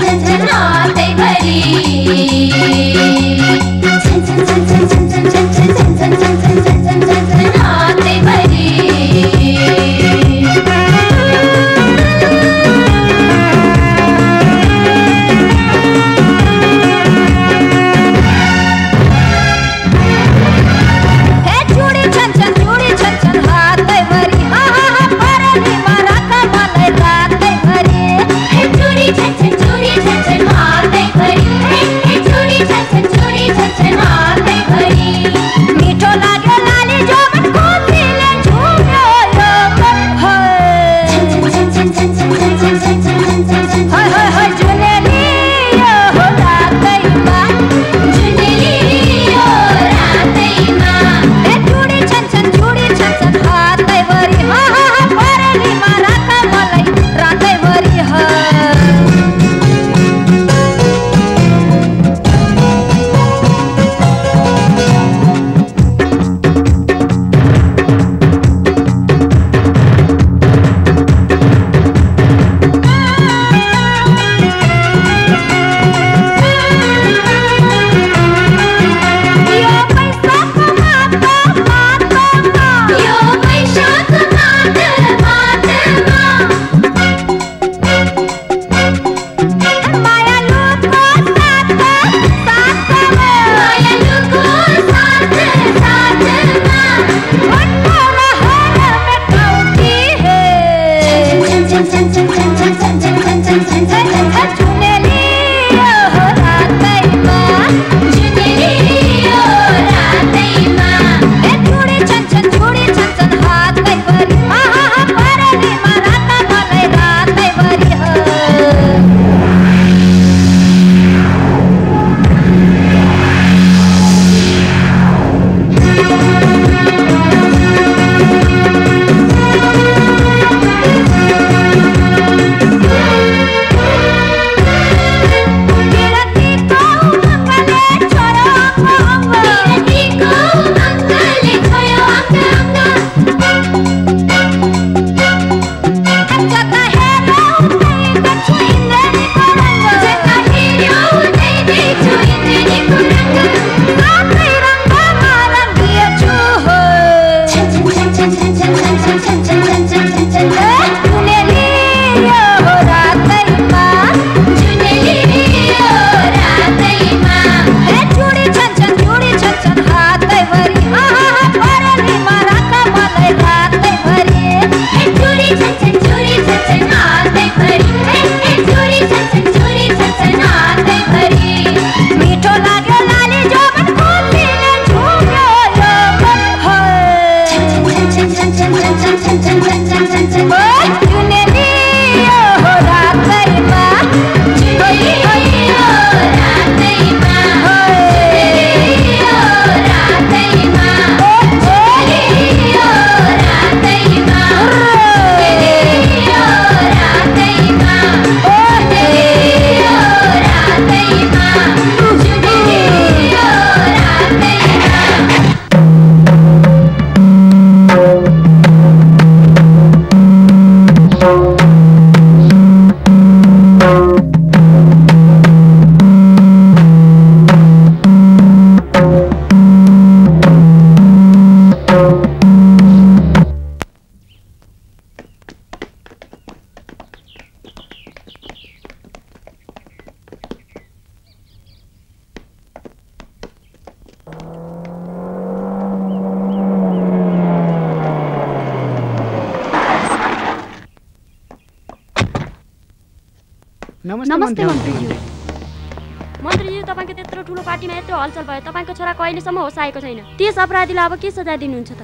अहिलेसम्म होस आएको छैन। त्यस अपराधीलाई अब के सजाय दिनुहुन्छ त?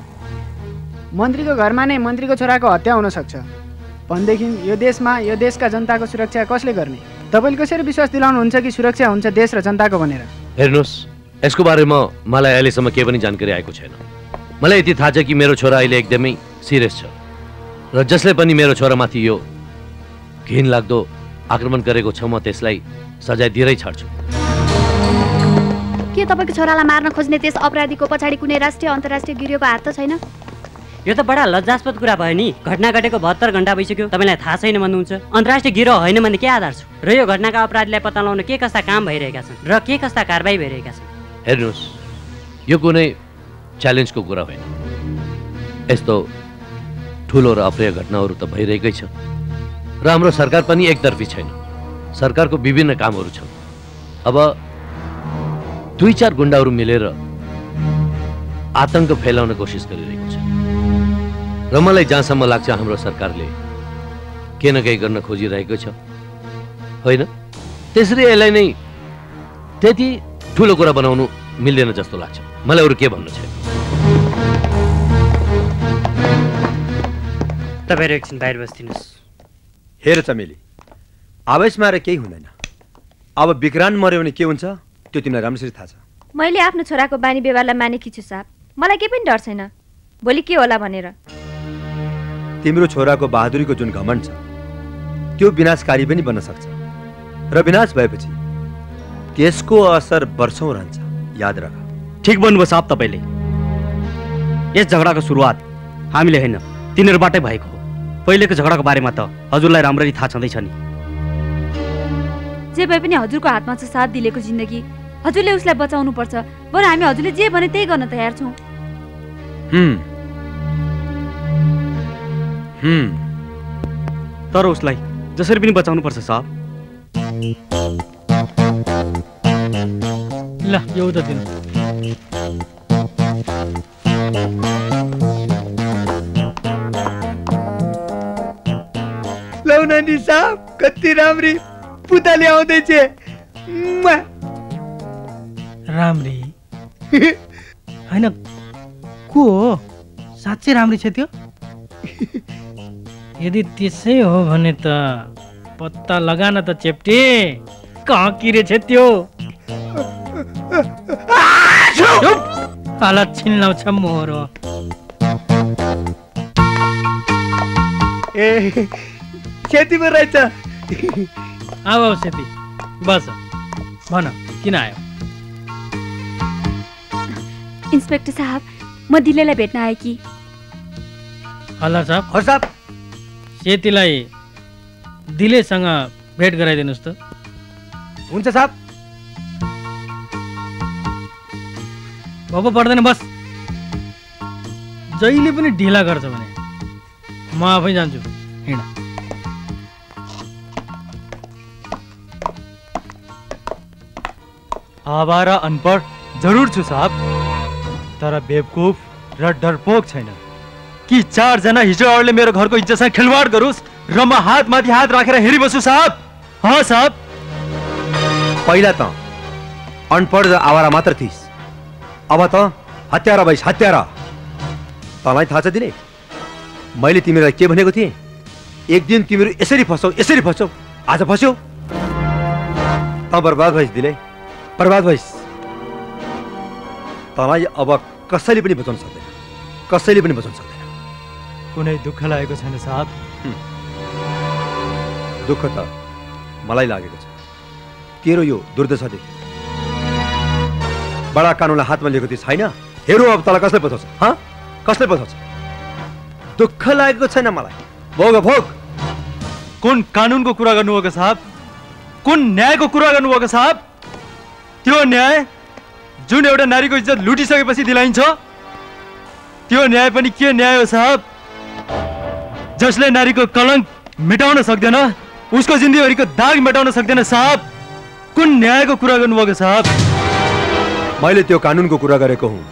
मन्त्रीको घरमा नै मन्त्रीको छोराको हत्या हुन सक्छ। भनेदेखि यो देशमा यो देशका जनताको सुरक्षा कसले गर्ने? तपाईँले कसरी विश्वास दिलाउनुहुन्छ कि सुरक्षा हुन्छ देश र जनताको भनेर? हेर्नुहोस् यसको बारेमा मलाई अहिलेसम्म केही पनि जानकारी आएको छैन। मलाई यति थाहा छ कि मेरो छोरा अहिले एकदमै सिरियस छ। र जसले पनि मेरो छोरामाथि यो घिन लाग्दो आक्रमण गरेको छ म त्यसलाई सजाय दिएरै छाड्छु। के तपाईँको छोरालाई मार्न खोज्ने त्यस अपराधीको पछाडि कुनै राष्ट्रिय अन्तर्राष्ट्रिय गिरोको हात त छैन? यो त बडा लज्जास्पद कुरा भयो नि। घटना घटेको बहत्तर घन्टा भइसक्यो। तपाईँलाई थाहा छैन भन्नुहुन्छ। अन्तर्राष्ट्रिय गिरो होइन भने के आधार छ? र यो घटनाका अपराधीलाई पत्ता लगाउन के कस्ता काम भइरहेका छन्? र के कस्ता कारवाही भइरहेका छन्? हेर्नुहोस् यो कुनै च्यालेन्जको कुरा होइन। यस्तो ठुलो र अप्रिय घटनाहरू त भइरहेकै छ। र हाम्रो सरकार पनि एकतर्फी छैन। सरकारको विभिन्न कामहरू छन्। अब दुई चार गुन्डाहरू मिलेर आतङ्क फैलाउन कोसिस गरिरहेको छ। र मलाई जहाँसम्म लाग्छ हाम्रो सरकारले केही न केही गर्न खोजिरहेको छ। होइन? त्यसरी यसलाई नै त्यति ठुलो कुरा बनाउनु मिल्दैन जस्तो लाग्छ। मलाई अरू के भन्नु छैन तपाईँहरू एकछिन बाहिर बसिदिनुहोस्। हेर चमेली आवेशमा आएर केही हुँदैन। अब विक्रान्त मऱ्यो भने के हुन्छ? त्यो तिमीलाई राम्रोसित थाहा छ। मैले आफ्नो छोराको बानी व्यवहारलाई मानेकी छु साहब। मलाई केही पनि डर छैन। भोलि के होला भनेर। तिम्रो छोराको बहादुरीको जुन घमण्ड छ त्यो विनाशकारी पनि बन्न सक्छ। र विनाश भएपछि त्यसको असर वर्षौँ रहन्छ। याद राख। ठिक भन्नुभयो साहब तपाईँले। यस झगडाको सुरुवात हामीले होइन तिनीहरूबाटै भएको हो। पहिलेको झगडाको बारेमा त हजुरलाई राम्ररी थाहा छँदैछ नि। जे भए पनि हजुरको हातमा छ साथ दिलेको जिन्दगी हजुरले उसलाई बचाउनु पर्छ बरु हामी हजुरले जे भने त्यही गर्न तयार छौँ। हुँ। हुँ। तर उसलाई जसरी पनि बचाउनु पर्छ साहब। ल यो त दिनु। लौ नानी साहब कति राम्री पुतली आउँदैछ। राम्री। [LAUGHS] होइन को हो? साँच्चै राम्री छ त्यो? [LAUGHS] यदि त्यसै हो भने त पत्ता लगान त चेप्टे। कहाँ किरे छ त्यो? हालत छिन्लाउँछ मोरो ए खेतीमा रहेछ। अब सेती बस। भन किन आयो? इन्सपेक्टर साहब म दिलेलाई भेट्न आएँ कि। हल्ला साहब। हजुर साहब। सेतीलाई दिलेसँग भेट गराइदिनुहोस् त। हुन्छ साहब। भोको पर्दैन बस। जहिले पनि ढिला गर्छ भने म आफै जान्छु। हिँड। आवारा अनपढ जरुर छु साहब। तर बेवकुफ र डरपोक छैन। कि चारजना हिजोहरूले मेरो घरको इज्जतसँग खेलवाड गरोस् र म हातमाथि हात राखेर हेरिबस्छु साहब? हाँ साहब। पहिला त अनपढ र आवारा मात्र थिइस्। अब त हत्यारा भइस हत्यारा। तँलाई थाहा छ दिने मैले तिमीलाई के भनेको थिएँ? एक दिन तिमीहरू यसरी फस्छौ यसरी फस्छौ आज फस्यौ। त बर्बाद भइस दिले बर्बाद भइस। तँलाई अब कसैले पनि बचाउन सक्दैन। कसैले पनि बचाउन सक्दैन। कुनै दुःख लागेको छैन साहब? दुःख त मलाई लागेको छ। तेरो यो दुर्दशादेखि। बडा कानुनलाई हातमा लिएको थियो छैन हेरौँ अब तँलाई कसले बचाउँछ हँ? कसले बचाउँछ? दुःख लागेको छैन मलाई। भोग भोग! कुन कानुनको कुरा गर्नुभएको साहब? कुन न्यायको कुरा गर्नुभएको साहब? त्यो न्याय जुन एउटा नारीको इज्जत लुटिसकेपछि दिलाइन्छ त्यो न्याय पनि के न्याय हो साहब? जसले नारीको कलङ्क मेटाउन सक्दैन उसको जिन्दगीभरिको दाग मेटाउन सक्दैन साहब। कुन न्यायको कुरा गर्नुभएको साहब? मैले त्यो कानुनको कुरा गरेको हुँ।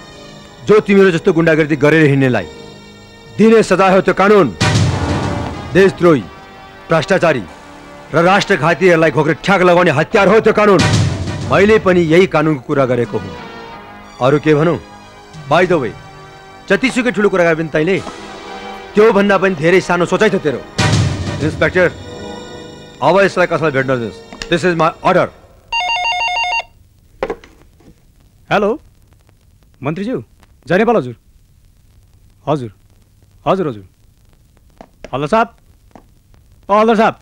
जो तिमीहरू जस्तो गुन्डागर्दी गरेर हिँड्नेलाई दिने सजाय हो त्यो कानुन। देशद्रोही भ्रष्टाचारी र राष्ट्रघातीहरूलाई घोक्रे ठ्याक लगाउने हतियार हो त्यो कानुन। मैले पनि यही कानुनको कुरा गरेको हुँ। अरू के भनौँ? बाई द वे जतिसुकै ठुलो कुरा गरे पनि तैँले त्योभन्दा पनि धेरै सानो सोचाइ थियो तेरो। इन्सपेक्टर अब यसलाई कसैलाई भेट्न दिनुहोस्? This is my order hello मन्त्रीज्यू जय नेपाल हजुर। हजुर हजुर हजुर। हल्दर साहब? अ साहब।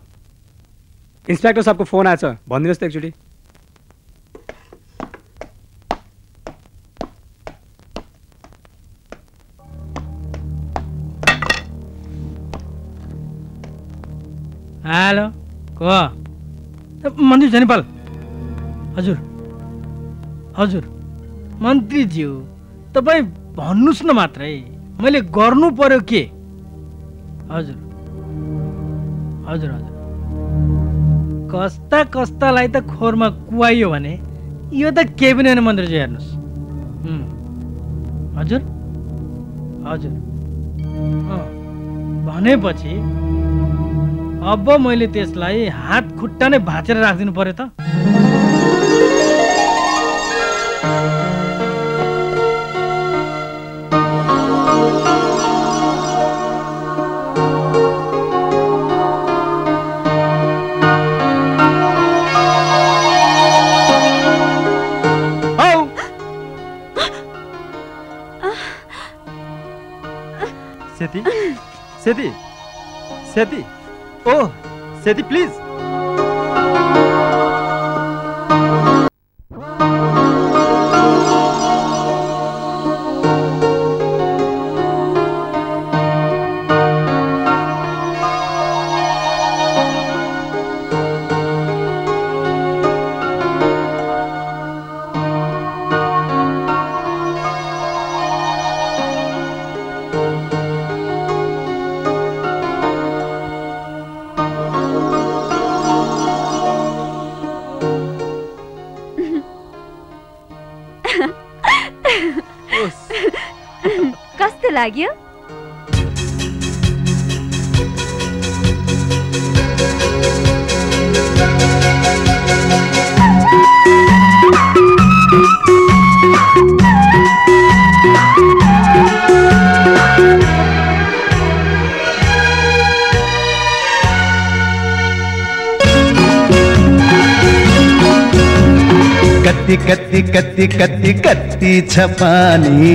इन्सपेक्टर साहबको फोन आएछ। भनिदिनुहोस् त एकचोटि। हेलो को? मन्त्री जनेपाल हजुर हजुर मन्त्रीज्यू तपाईँ भन्नुहोस् न मात्रै मैले गर्नु पर्यो के? हजुर हजुर हजुर। कस्ता कस्तालाई त खोरमा कुहाइयो भने यो त केही पनि होइन मन्त्रीज्यू हेर्नुहोस्। हजुर हजुर। भनेपछि अब मैले त्यसलाई हात खुट्टा नै भाँचेर राखिदिनु पर्यो त। सेती सेती सेती। ओ सेती प्लिज कति कति कति कति छ पानी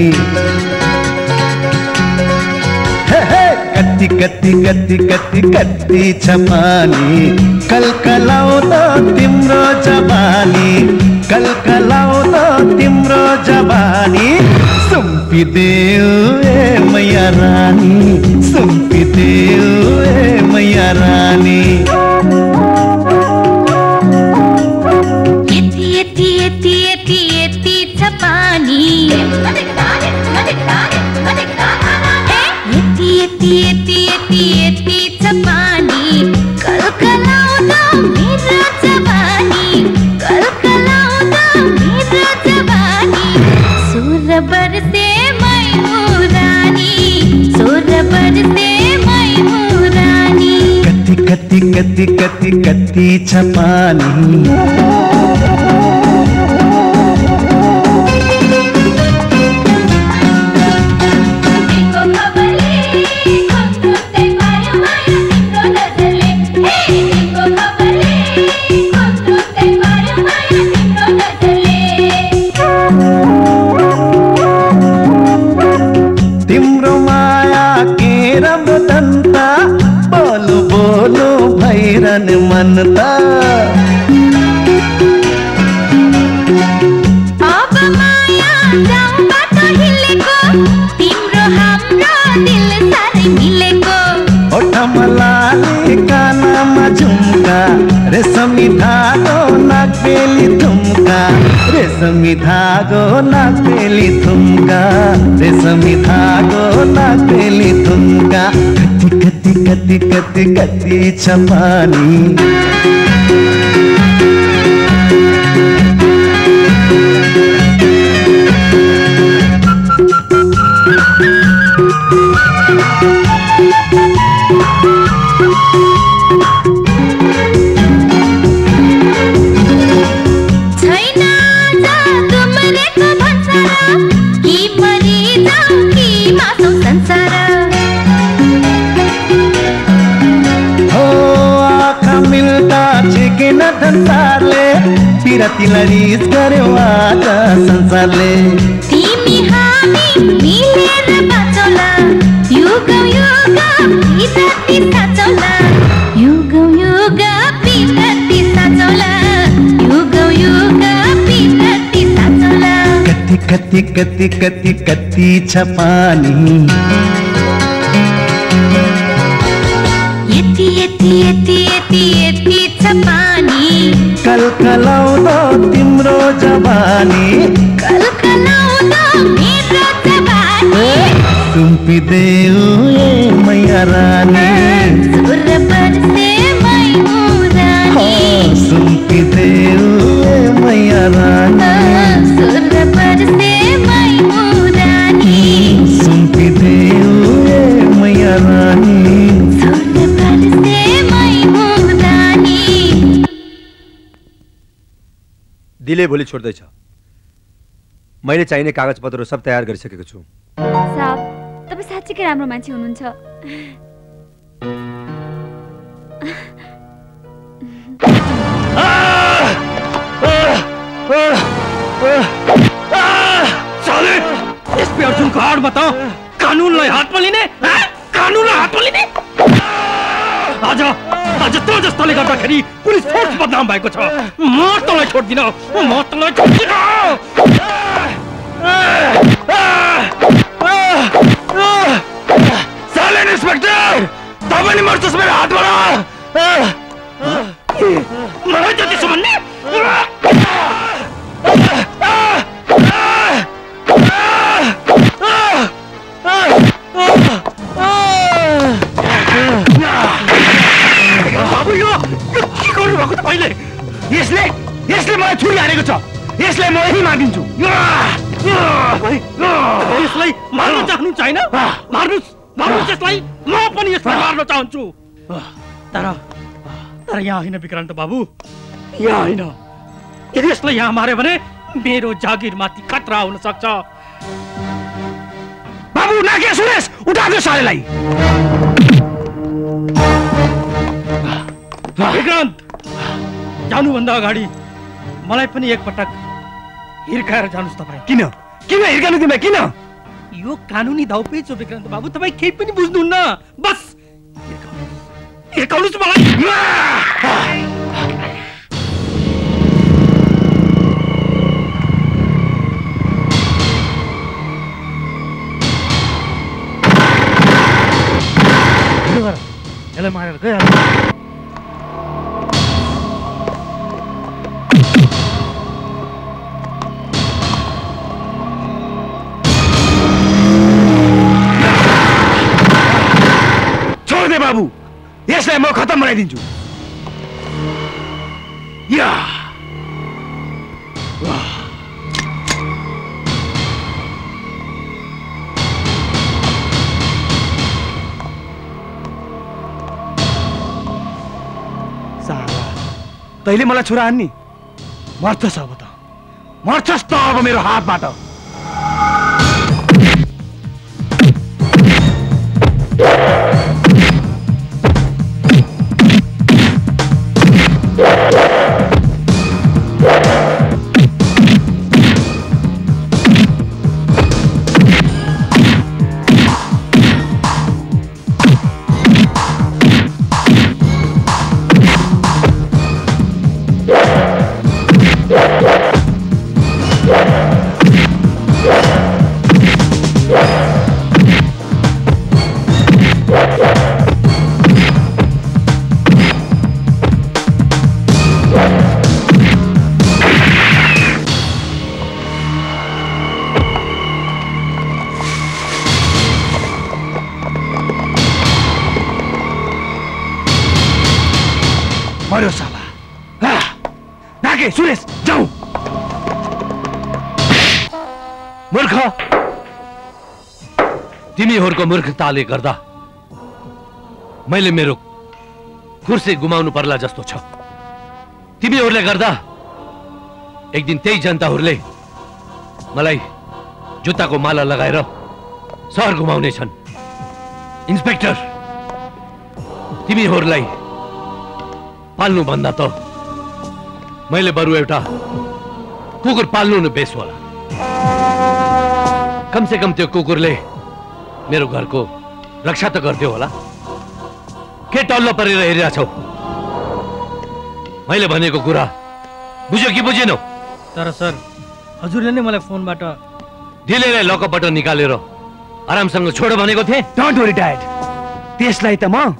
हे, हे, कति कति कति कति कति छ पानी कलकलाउँदो तिम्रो जवानी। कलकलाउँदो तिम्रो जवानी। सुम्पिदेऊ ए मैया रानी। सुम्पिदेऊ ए मैया रानी। सुर बरसे मै रानी सुर बरसे मै रानी कति कति कति कति कति छ धागो नाकेली तुमका। रेशमी धागो नाकेली तुमका। रेशमी धागो नाकेली तुमका। कति कति कति कति कति छपानी। पिरातीलाई रिस गर्यो आज संसारले। तिमी हामी मिलेर बाँचौला। युग युग पिताती साँचौला। युग युग पिताती साँचौला। युग युग पिताती साँचौला। कति कति कति कति कति छ पानी। यति यति यति यति यति छ कलकलाउँदो तिम्रो जवानी। कलकलाउँदो मेरो जवानी सुम्पिदेऊ ए मैया रानी। सुर बरसे मै मुरानी सुम्पिदेऊ ए मैया रानी। दिले भोलि छोड्दैछ मैले चाहिने कागजपत्रहरू सब तयार गरिसकेको छु। साहब तपाईँ साँच्चीकै राम्रो मान्छे हुनुहुन्छ। अर्जुनको हात बताओ कानुनलाई हातमा लिने हाँ? कानुनलाई हातमा लिने? आज आज तँ जस्तोले गर्दाखेरि पुलिस फोर्स बदनाम भएको छ। म तँलाई छोड्दिनँ। म तँलाई छोड्दिनँ। साइलेंट इंस्पेक्टर तपाईँले मर्छस् मेरो हातबाट। मलाई जति सुमन्ने होइन? मार्नुहोस् मार्नुहोस् यसलाई। म पनि यसलाई मार्न चाहन्छु। तर तर यहाँ होइन विक्रान्त बाबु। यहाँ होइन। यदि यसलाई यहाँ मार्यो भने मेरो जागिरमाथि खतरा हुन सक्छ। बाबु नाके सुरेश उठाएको सालेलाई विक्रान्त जानुभन्दा अगाडि मलाई पनि एकपटक हिर्काएर जानुहोस् तपाईँ। किन? किन हिर्कानु तिमीलाई? किन? यो कानुनी धाउपेच हो विक्रान्त बाबु तपाईँ केही पनि बुझ्नुहुन्न। बस! हिर्काउनुहोस् मलाई। यसलाई मारेर गइहाल्छ यसलाई म खतम बनाइदिन्छु। या। तैँले मलाई छोरा हान्ने? मर्छस् अब त। मर्छस् त अब मेरो हातबाट। मूर्खताले गर्दा मैले मेरो कुर्सी गुमाउनु पर्ला जस्तो छ। तिमीहरूले गर्दा एक दिन त्यही जनताहरूले मलाई जुत्ताको माला लगाएर सहर घुमाउनेछन्। इन्सपेक्टर तिमीहरूलाई पाल्नुभन्दा त मैले बरु एउटा कुकुर पाल्नु नै बेस होला। कमसे कम त्यो कुकुरले मेरो घरको रक्षा त गर्थ्यो होला। के टल्लो परेर हेरिरहेछौ? मैले भनेको कुरा बुझ्यो कि बुझेनौ? तर सर हजुरले नै मलाई फोनबाट दिलेलाई लकअपबाट निकालेर आरामसँग छोड भनेको थिएँ। डोन्ट वरी ड्याड त्यसलाई त म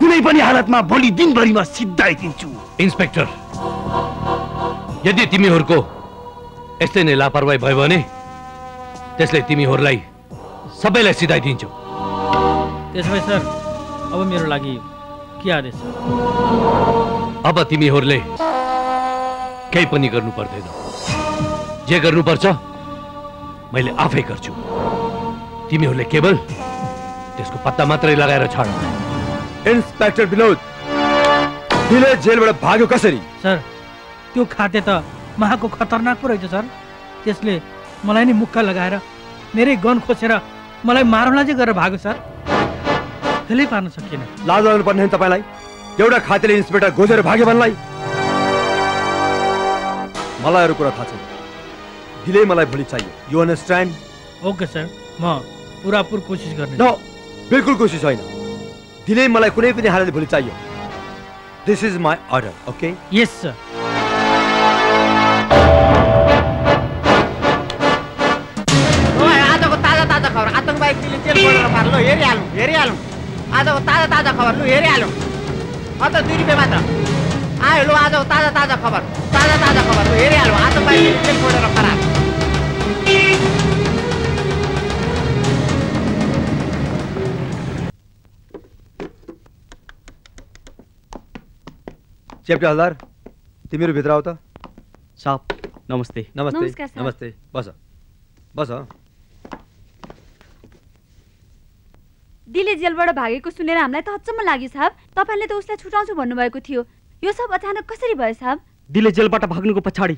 कुनै पनि हालतमा भोलि दिनभरिमा सिद्धाइदिन्छु इन्सपेक्टर यदि तिमीहरूको यस्तै नै लापरवाही भयो भने त्यसले तिमीहरूलाई सबैलाई सिधाइदिन्छौ त्यसो भए सर अब मेरो लागि के आदेश छ? अब तिमीहरूले केही पनि गर्नु पर्दैन। जे गर्नुपर्छ मैले आफै गर्छु। तिमीहरूले केवल त्यसको पत्ता मात्रै लगाएर छाड। इन्सपेक्टर विनोद दिले जेलबाट भाग्यो कसरी? सर त्यो खाते त महाको खतरनाक पो रहेछ सर। त्यसले मलाई नै मुक्का लगाएर मेरै गन खोसेर मलाई मारौँला चाहिँ गरेर भाग्यो सर। फेलै पार्न सकिएन। लाज लगाउनु पर्ने तपाईँलाई। एउटा खातेले इन्सपेक्टर गोजेर भाग्यो भन्नलाई। मलाई अरू कुरा थाहा छैन। दिले मलाई भोलि चाहियो। यु अन्डरस्ट्यान्ड ओके सर म पुरापुर कोसिस गर्ने नो बिल्कुल कोसिस होइन। दिले मलाई कुनै पनि हालतले भोलि चाहियो। This is my order okay yes sir ल हेरिहालौँ हेरिहालौँ आजको ताज़ा ताज़ा खबर लु हेरिहालौँ अन्त दुई रुपियाँ मात्र आयो लु आजको ताज़ा ताज़ा खबर ताज़ा ताज़ा खबर लु हेरिहालौँ आतङ्कवादी जेल पढेर फरार चेप्टे हलदार तिमीहरू भित्र आऊ त साहब नमस्ते नमस्ते नमस्ते बस बस दिले जेलबाट भागेको सुनेर हामीलाई त अचम्म लाग्यो साहब। तपाईँले त उसलाई छुटाउँछु भन्नुभएको थियो। यो सब अचानक कसरी भयो साहब? दिले जेलबाट भाग्नुको पछाडि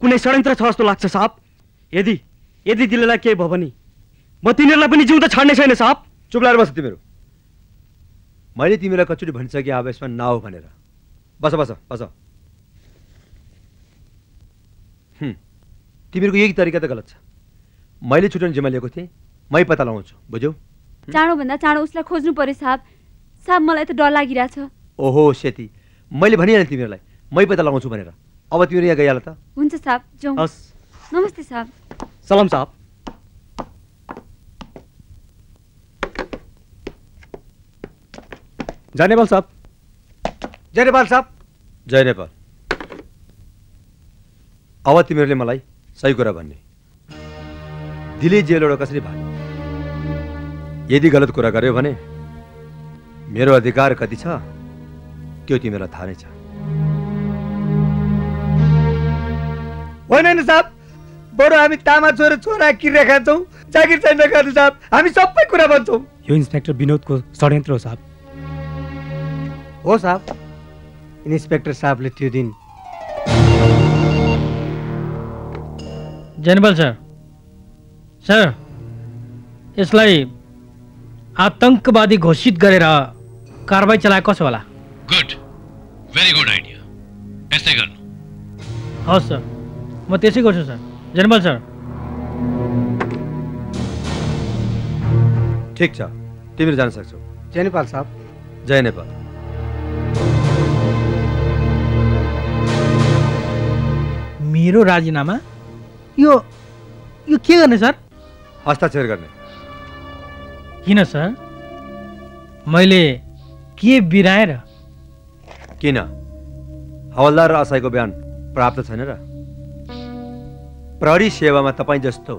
कुनै षड्यन्त्र छ जस्तो लाग्छ साहब। यदि यदि दिलेलाई केही भयो भने म तिनीहरूलाई पनि जिउँदो छाड्ने छैन साहब। चुप लाएर बस तिमीहरू। मैले तिमीलाई कचोटि भनिसकेँ आवेशमा नआऊ भनेर। बस बस बस। हुँ, तिमीहरूको यही तरिका त गलत छ। मैले छुट्याउने जिम्मा लिएको थिएँ मै पत्ता लगाउँछु बुझ्यौ? चाँडोभन्दा चाँडो उसलाई खोज्नु पर्यो साहब। साहब मलाई त डर लागिरहेछ। ओहो सेती। मैले भनिहालेँ तिमीहरूलाई। मै पत्ता लगाउँछु भनेर। अब तिमीहरू यहाँ गइहाल त। हुन्छ साहब जाउँ। हस्। नमस्ते साहब। सलाम साहब। जय नेपाल साहब। जय नेपाल साहब। जय नेपाल। अब तिमीहरूले मलाई सही कुरा भन्ने। दिल्ली जेलबाट कसरी भाग्यो? यदि गलत कुरा गर्यो भने मेरो अधिकार कति छ त्यो तिमीलाई थाहा नै छ। होइन साहब बरु हामी तामा छोरा छोरा किर्ने खान्छौँ जागिर चाहिँ नखानु साहब हामी सबै कुरा भन्छौँ। यो इन्सपेक्टर विनोदको षड्यन्त्र हो साहब। हो साहब इन्सपेक्टर साहबले त्यो दिन जेनबल सर। सर यसलाई आतङ्कवादी घोषित गरेर कारवाही चलाएको कसो होला। गुड भेरी गुड आइडिया यस्तै गर्नु। हवस् सर। म त्यसै गर्छु सर। जेनबल सर। ठिक छ। तिमीहरू जान सक्छौ। जय नेपाल साहब। जय नेपाल। मेरो राजीनामा? यो यो के गर्ने सर? हस्ताक्षर गर्ने। किन सर? मैले के बिराएर किन? हवलदार र असाईको बयान प्राप्त छैन र? प्रहरी सेवामा तपाईँ जस्तो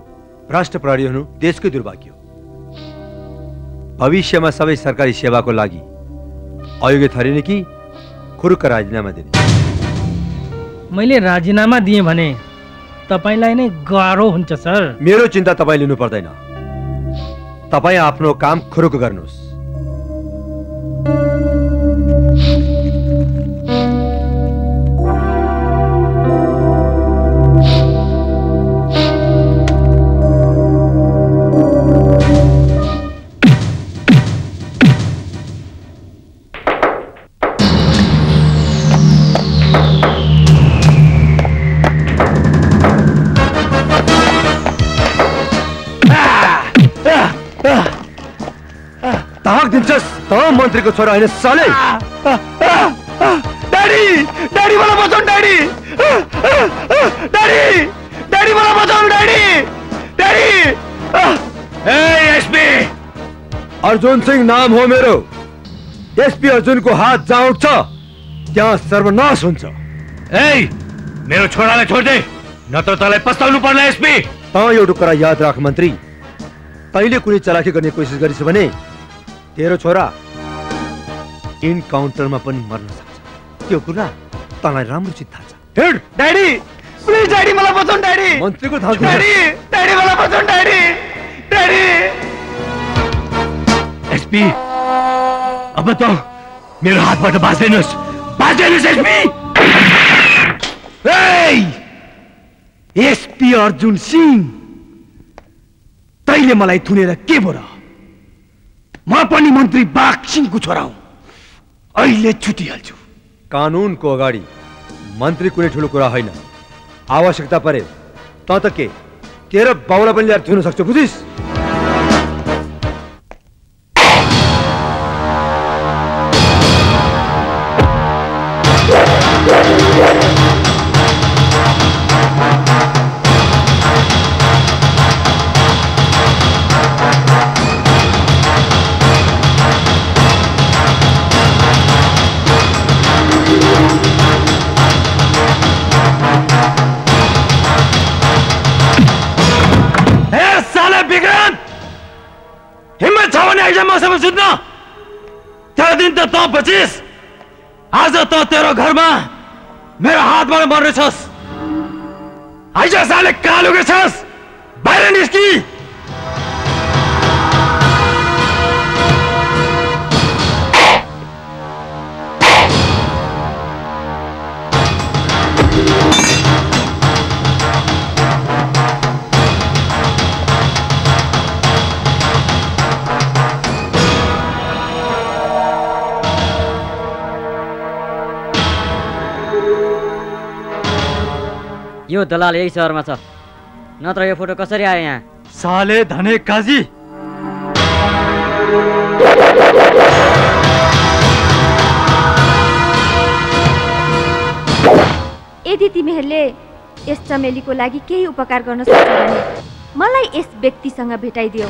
भ्रष्ट प्रहरी हुनु देशकै दुर्भाग्य हो। भविष्यमा सबै सरकारी सेवाको लागि अयोग्य ठहरिने कि खुरुक्क राजीनामा दिने? मैले राजीनामा दिएँ भने तपाईँलाई नै गाह्रो हुन्छ सर। मेरो चिन्ता तपाईँ लिनु पर्दैन तपाईँ आफ्नो काम खुरुक गर्नुहोस्। त मन्त्रीको छोरा होइन साले ड्याडी ड्याडी मलाई बचाउनु ड्याडी ड्याडी ड्याडी मलाई बचाउनु ड्याडी ड्याडी ए एसपी अर्जुन सिंह नाम हो मेरो एसपी अर्जुनको हात जहाँ उठ्छ त्यहाँ सर्वनाश हुन्छ ए मेरो छोरालाई छोड्दे नत्र तँलाई पस्ताउनु पर्ला एसपी त एउटा कुरा याद राख मन्त्री तैँले कुनै चलाकी गर्ने कोसिस गरिस् भने तेरो छोरा इन्काउन्टरमा पनि मर्न सक्छ। त्यो कुरा तँलाई राम्रोसित थाहा छ। ड्याडी! प्लिज ड्याडी मलाई बचाउनु ड्याडी! मन्त्रीको थाहा ड्याडी ड्याडी मलाई बचाउनु ड्याडी! ड्याडी! एसपी अब त मेरो हातबाट बाँच्दैनस्। बाँच्दैनस् एसपी! एसपी अर्जुन सिंह तैले मलाई थुनेर के बोर म पनि मन्त्री बाघ छोरा हुँ। अहिले छुटिहाल्छु। कानुनको अगाडि मन्त्री कुनै ठुलो कुरा होइन। आवश्यकता परे त त के? तेरो बाउलाई पनि ल्याएर थुन सक्छौ त तेरो घरमा मेरो हातबाट मर्नेछस् आइज़ साले कालुगे छस्। बाहिर निस्की यो दलाल यही सहरमा छ। नत्र यो फोटो कसरी आयो यहाँ? साले धने काजी। यदि तिमीहरूले यस चमेलीको लागि केही उपकार गर्न सक्छौ भने मलाई यस व्यक्तिसँग भेटाइदियो।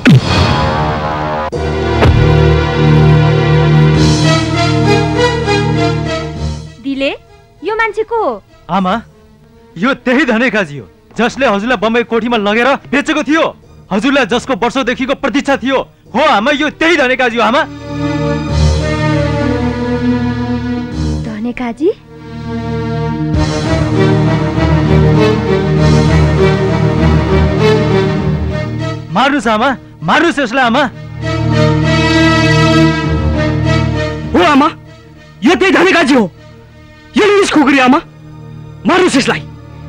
दिले यो मान्छे को हो? आमा यो त्यही धने काजी हो जसले हजुरलाई बम्बई कोठीमा लगेर बेचेको थियो। हजुरलाई जसको वर्षौँदेखिको प्रतीक्षा थियो हो आमा यो त्यही धने काजी हो आमा। धने काजी मार्नुहोस् आमा मार्नुहोस् यसलाई आमा। हो आमा यो त्यही धनेकाजी हो। यो लिनुहोस् खुकुरी आमा मार्नुहोस् यसलाई।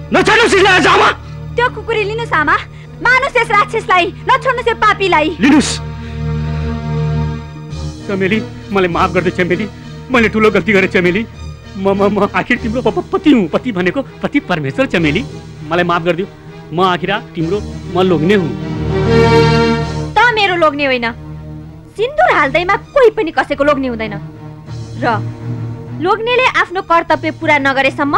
नचाड्नुहोस् यसलाई आज आमा त्यो कुकुरी लिनुहोस् आमा। मानुस् यस राक्षसलाई नछोड्नुहोस् यो पापीलाई। लिनुहोस्। चमेली मलाई माफ गरिदे चमेली मैले ठुलो गल्ती गरेँ चमेली। म म म आखिर तिम्रो पति हुँ पति भनेको पति परमेश्वर चमेली। मलाई माफ गरिदियो। म आखिर तिम्रो म लोग्ने हुँ। त मेरो लोग्ने होइन। सिन्दुर हाल्दैमा कोही पनि कसैको लोग्ने हुँदैन। र लोग्नेले आफ्नो कर्तव्य पुरा नगरेसम्म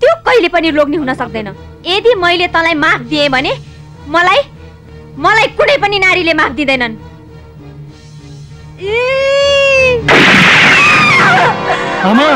त्यो कहिले पनि लोग्ने हुन सक्दैन। यदि मैले तँलाई माफ दिएँ भने मलाई मलाई कुनै पनि नारीले माफ दिँदैनन्। आमा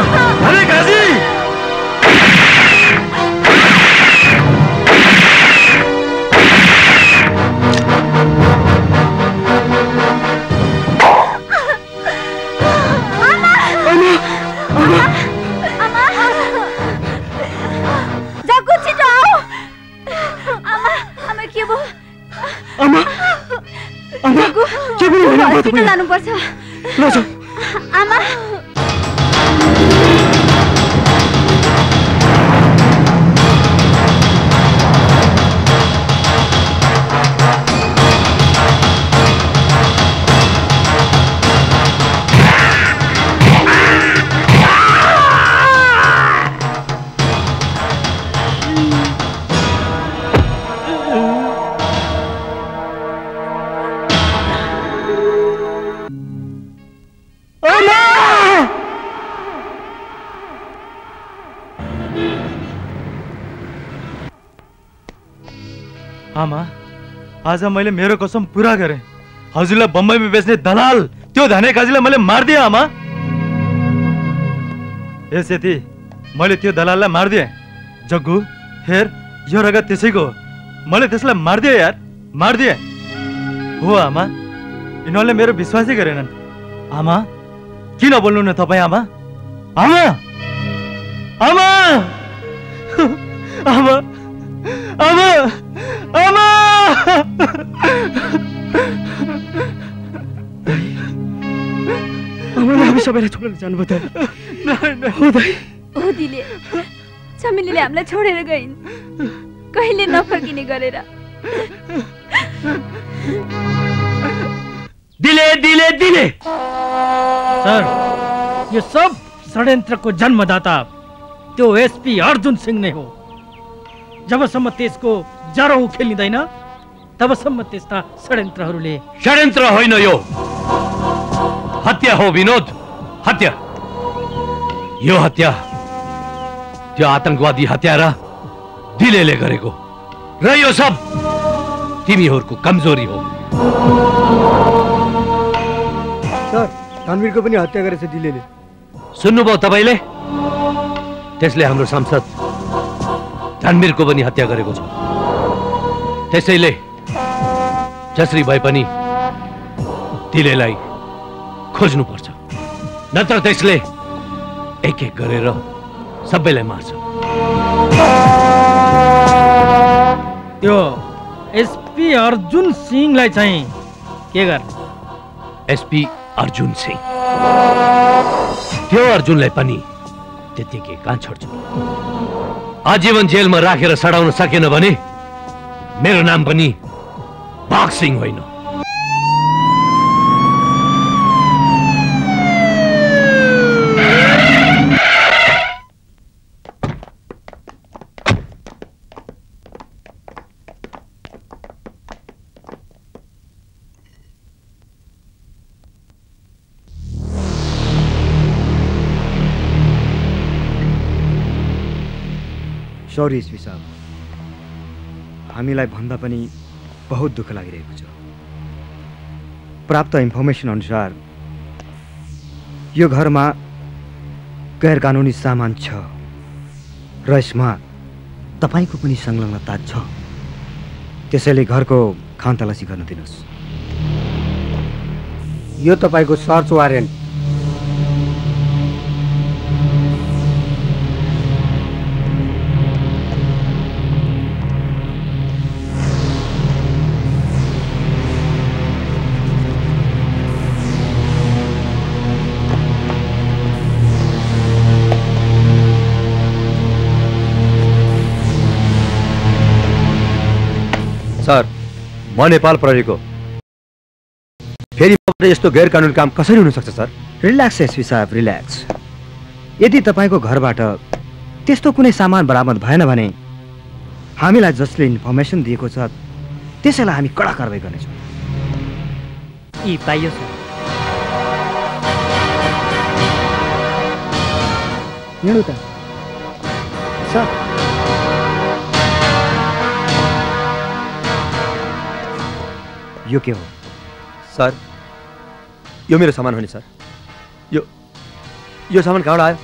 आमा। आमा। के आमा छिटो तपाईँ लानुपर्छ। लजाऊ आमा। आमा आज मैले मेरो कसम पुरा गरेँ। हजुरलाई बम्बईमा बेच्ने दलाल त्यो धने काजीलाई मैले मारिदिएँ आमा। ए सेती मैले त्यो दलाललाई मारिदिएँ। जग्गु हेर यो रगत त्यसैको हो। मैले त्यसलाई मारिदिएँ यार मारिदिएँ। हो आमा यिनीहरूले मेरो विश्वासै गरेनन्। आमा किन बोल्नु न तपाईँ आमा? आमा! आमा! [LAUGHS] आमा! आमा आमा आमाले हामी सबैलाई छोडेर जानुभयो त हो दाइ हो दिले चमेलीले हामीलाई छोडेर गइन् कहिले नफर्किने गरेर दिले दिले दिले सर यो सब षड्यन्त्रको जन्मदाता त्यो एसपी अर्जुन सिंह नै हो। जबसम्म त्यसको जरो उखेलिँदैन तबसम्म त्यस्ता षड्यन्त्रहरूले षड्यन्त्र होइन यो। हत्या हो विनोद। हत्या। यो हत्या त्यो आतंकवादी हत्यारा दिलेले गरेको। र यो सब तिमीहरूको कमजोरी हो। सर धनवीरको पनि हत्या गरेछ दिलेले। सुन्नुभयो तपाईँले? त्यसले हाम्रो सांसद धनवीरको पनि हत्या गरेको छ। त्यसैले जसरी भए पनि दिलेलाई खोज्नुपर्छ। नत्र त्यसले एक एक गरेर सबैलाई मार्छ। त्यो एसपी अर्जुन सिंहलाई चाहिँ के गर्ने? एसपी अर्जुन सिंह। त्यो अर्जुनलाई पनि त्यत्तिकै कहाँ छोड्छु। आजीवन जेलमा राखेर सडाउन सकेन भने मेरो नाम पनि बाघ सिंह होइन। एसपी साहब हामीलाई भन्दा पनि बहुत दुःख लागिरहेको छ। प्राप्त इन्फर्मेसन अनुसार यो घरमा गैर कानुनी सामान छ र यसमा तपाईँको पनि संलग्नता छ। त्यसैले घरको खानतलासी गर्न दिनुहोस्। यो तपाईँको सर्च वारेन्ट म नेपाल प्रहरीको। फेरि यस्तो गैर कानुनी काम कसरी हुनसक्छ सर? रिल्याक्स एसपी साहब रिल्याक्स। यदि तपाईँको घरबाट त्यस्तो कुनै सामान बरामद भएन भने हामीलाई जसले इन्फर्मेसन दिएको छ त्यसैलाई हामी कडा कारवाही गर्नेछौँ। यी पाइयो सर यो के हो? सर यो मेरो सामान हो नि सर। यो यो सामान कहाँबाट आयो?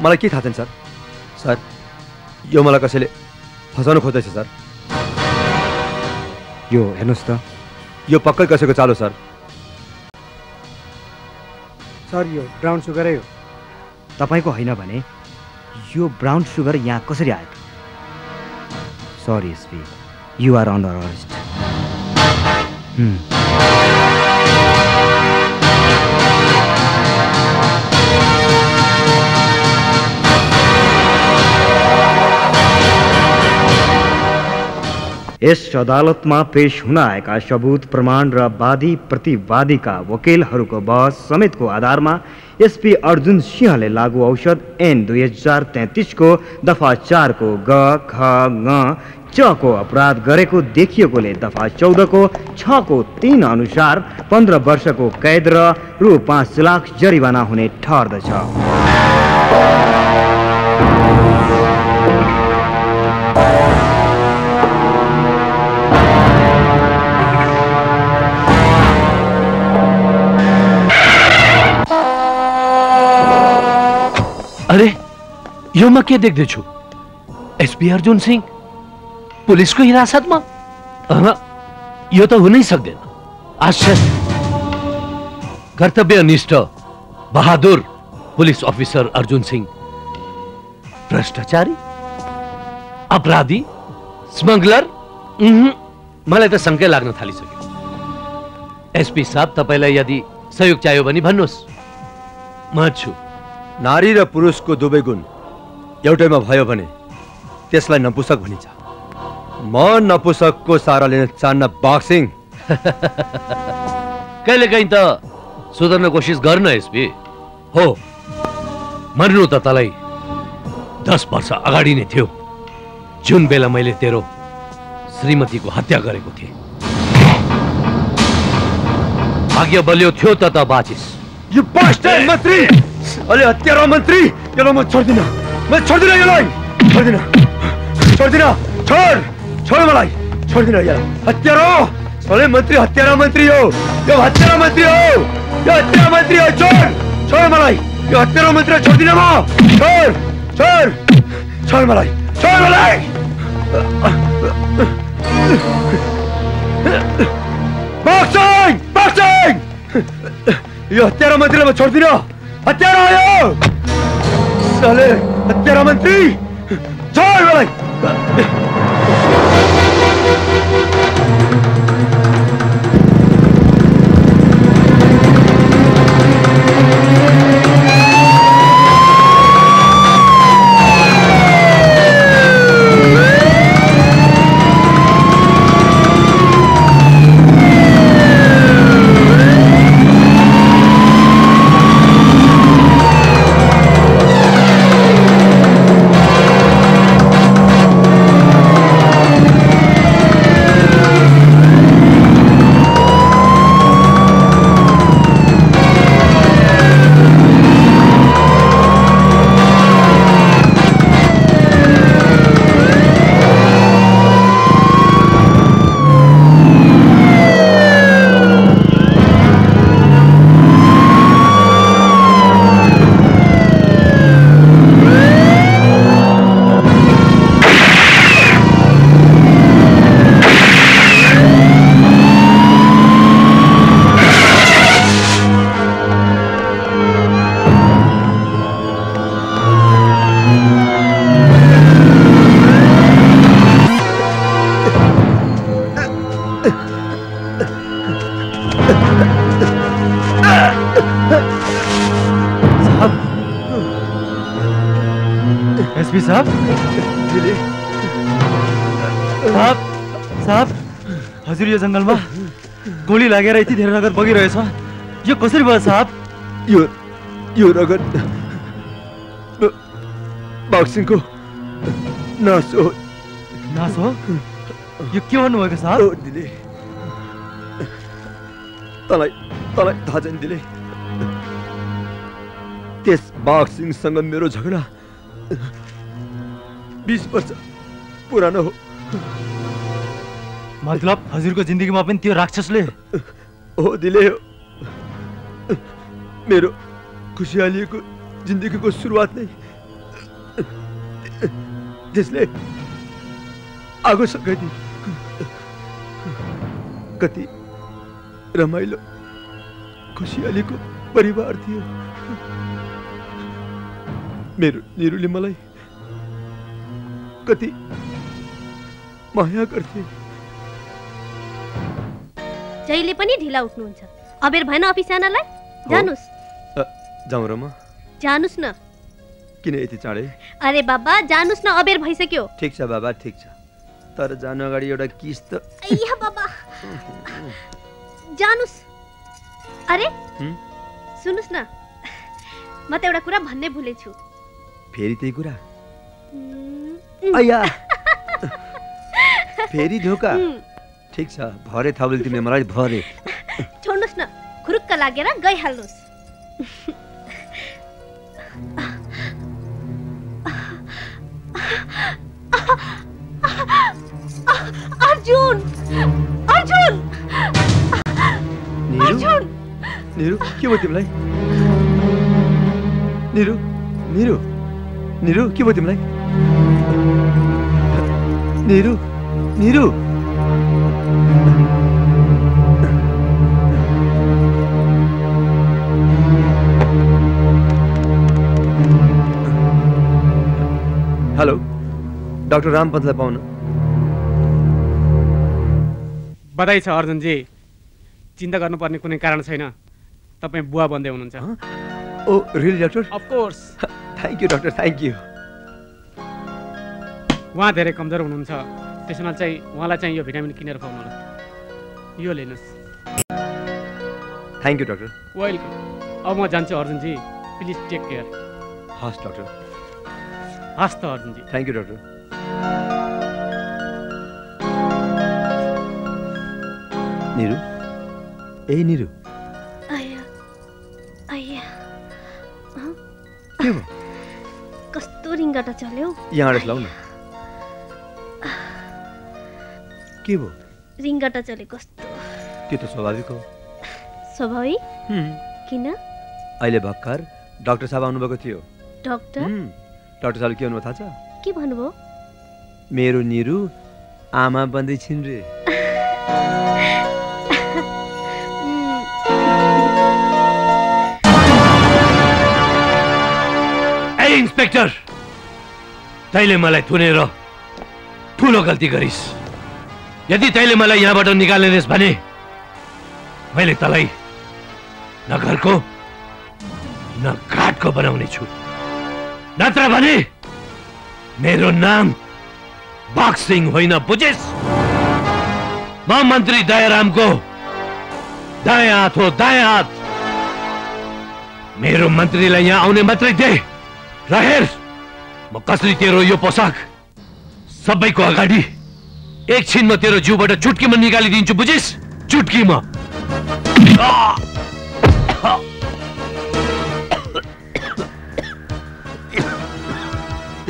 मलाई के थाहा छैन सर। सर यो मलाई कसैले फसाउनु खोज्दैछ सर। यो हेर्नुहोस् त। यो पक्कै कसैको चालो सर। सर यो ब्राउन सुगरै हो तपाईँको होइन भने यो ब्राउन सुगर यहाँ कसरी आयो? Sorry SP you are under arrest यस अदालतमा पेश हुन आएका सबुत प्रमाण र वादी प्रतिवादीका वकिलहरूको बहस समेतको आधारमा एसपी अर्जुन सिंहले लागू औषध एन दुई हज़ार तेत्तिसको दफ़ा चारको ग, ख च को अपराध देखी दफ़ा चौदह को छ को तीन अनुसार पंद्रह वर्ष को कैद रु पाँच लाख जरिवाना हुने ठहरदछ। अरे, यो म देख देख्दैछु? एसपी अर्जुन सिंह? पुलिसको हिरासतमा? यो त हुनै सक्दैन। आश्चर्य। कर्तव्यनिष्ठ बहादुर पुलिस अफिसर अर्जुन सिंह। भ्रष्टाचारी? अपराधी? स्मगलर? मलाई त शङ्कै लाग्न थालिसक्यो। एसपी साहब तपाईँलाई यदि सहयोग चाहियो भने भन्नुहोस्। म छु। नारी र पुरुषको दुवै गुण एउटैमा भयो भने त्यसलाई नपुसक भनिन्छ। म नपुसकको सारा लिन चाहन्न बक्सिङ [LAUGHS] कहिलेकाहीँ त सुधार्न कोसिस गर्न एसपी। हो मर्नु त तँलाई। दस वर्ष अगाडि नै थियो। जुन बेला मैले तेरो श्रीमतीको हत्या गरेको थिएँ। भाग्य बलियो थियो त त बाचिस। यो बास्टर्ड मन्त्री! अले हत्यारा मन्त्री यसलाई म छोड्दिनँ। म छोड्दिनँ यसलाई। छोड्दिनँ। छोड्दिनँ। छोड! छोड मलाई छोड्दिनँ यसलाई हत्यारा! अले मन्त्री हत्यारा मन्त्री हो। यो हत्यारा मन्त्री हो। यो हत्यारा मन्त्री हो छोड छोड मलाई यो हत्यारा मन्त्री हो, छोड्दिनँ म। छोड छोड छोड मलाई छोड मलाई। बक्सिङ बक्सिङ यो हत्यारा मन्त्रीलाई म छोड्दिनँ। हत्यारा आयो। साले हत्यारा मन्त्री। छोड मलाई। यो जङ्गलमा गोली लागेर यति धेरै रगत बगिरहेछ। यो कसरी भयो साहब? यो यो रगत बक्सिङको नस हो। नास हो? यो के भन्नुभएको साहब? दिले तँलाई तँलाई थाहा छैन दिले त्यस बक्सिङसँग मेरो झगडा बिस वर्ष पुरानो हो। मतलब हजुरको जिन्दगीमा पनि त्यो राक्षसले। हो दिले हो मेरो खुसियालीको जिन्दगीको सुरुवात नै त्यसले आगो सघाइदियो कति रमाइलो खुसियालीको परिवार थियो मेरो निरुले मलाई कति माया गर्थे। जहिले पनि ढिला उठ्नुहुन्छ। अबेर भएन अफिस जानलाई जानुस् जाउँ र म? जानुस् न। किन यति चाँडै? अरे बाबा जानुस् न अबेर भइसक्यो। ठिक छ बाबा ठिक छ। तर जानु अगाडि एउटा किस्त। अय्या बाबा! जानुस् अरे? सुन्नुहोस् न। म त एउटा कुरा भन्नै भुलेछु फेरि त्यही कुरा? अय्या! [LAUGHS] फेरि धोका ठिक छ भरे थाउले तिमीले मलाई भरे। छोड्नुहोस् न खुरुक्क लागेर गइहाल्नुहोस्। अर्जुन! अर्जुन! निरु? अर्जुन! निरु के भयो तिमीलाई? निरु निरु निरु के भयो तिमीलाई? निरु निरु! हेलो डाक्टर रामपन्तलाई पाउन बधाई छ अर्जुनजी। चिन्ता गर्नुपर्ने कुनै कारण छैन। तपाईँ बुवा बन्दै हुनुहुन्छ। ओ really doctor of course thank you doctor thank you उहाँ धेरै कमजोर हुनुहुन्छ। त्यसमा चाहिँ उहाँलाई चाहिँ यो भिटामिन किनेर खुवाउनु होला यो लिनुहोस्। थ्याङ्क यू डाक्टर वेलकम अब म जान्छु अर्जुनजी। प्लिज टेक केयर हस् डाक्टर हस् त अर्जुनजी थ्याङ्क यू डाक्टर निरु ए निरु आया आया हँ? के भयो कस्तो रिङ्गटा चल्यो यहाँबाट लाउ न के भयो रिङ्गटा चल्यो कस्तो त्यो त स्वाभाविक हो स्वाभाविक हुँ। किन अहिले भर्खर डाक्टर साहब आउनुभएको थियो डक्टर। डाक्टर साहबले के भन्नुभयो थाहा छ? के भन्नुभयो? मेरो निरु आमा बन्दै छिन् रे। [LAUGHS] ए इन्सपेक्टर! तैँले मलाई थुनेर ठुलो गल्ती गरिस्। यदि तैँले मलाई यहाँबाट निकाल्नेस् भने मैले तँलाई न घरको न घाटको बनाउने छु नत्र भने मेरो नाम बक्सिङ होइन बुझिस्? म मन्त्री दयारामको दायाँ हात हो दायाँ हात। मेरो मन्त्रीलाई यहाँ आउने मात्रै दे। र हेर म कसरी तेरो यो पोसाक सबैको अगाडि एकछिनमा तेरो जिउबाट चुट्कीमा निकालिदिन्छु बुझिस्? चुट्कीमा।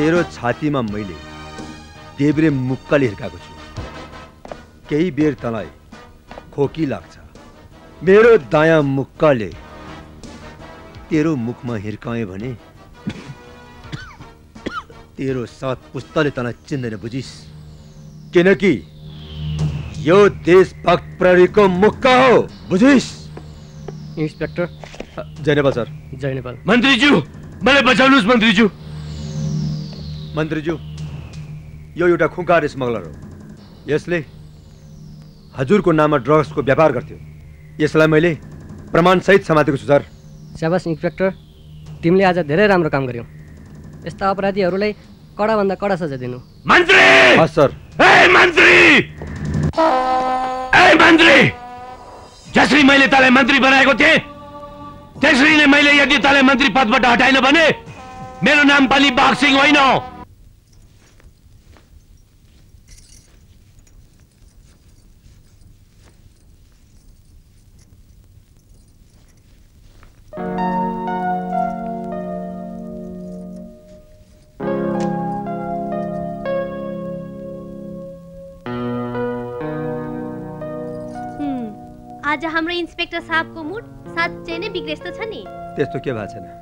तेरो छातीमा मैले देब्रे मुक्काले हिर्काएको छु। केही बेर तँलाई खोकी लाग्छ। मेरो दायाँ मुक्काले तेरो मुखमा हिर्काएँ भने तेरो सात पुस्ताले तँलाई चिन्दैन बुझिस्। किनकि यो देशभक्त प्रहरीको मुक्का हो बुझिस्? इन्सपेक्टर। जय नेपाल सर। जय नेपाल मन्त्रीज्यू मलाई बचाउनुहोस् मन्त्रीज्यू। मन्त्रीज्यू यो एउटा खुङ्कार स्मगलर हो। यसले हजुरको नाममा ड्रग्सको व्यापार गर्थ्यो। यसलाई मैले प्रमाणसहित समातेको छु सर। स्याबास इन्सपेक्टर। तिमीले आज धेरै राम्रो काम गर्यौ। यस्ता अपराधीहरूलाई कडाभन्दा कडा सजाय दिनु। मन्त्री! सर। ए मन्त्री! ए मन्त्री! जसरी मैले तँलाई मन्त्री बनाएको थिएँ त्यसरी नै मैले यदि तँलाई मन्त्री पदबाट हटाइन भने मेरो नाम पनि बाक्सिङ होइन। आज हाम्रो इन्सपेक्टर साहबको मुड साँच्चै नै बिग्रेछ त छ नि। त्यस्तो के भएको छैन?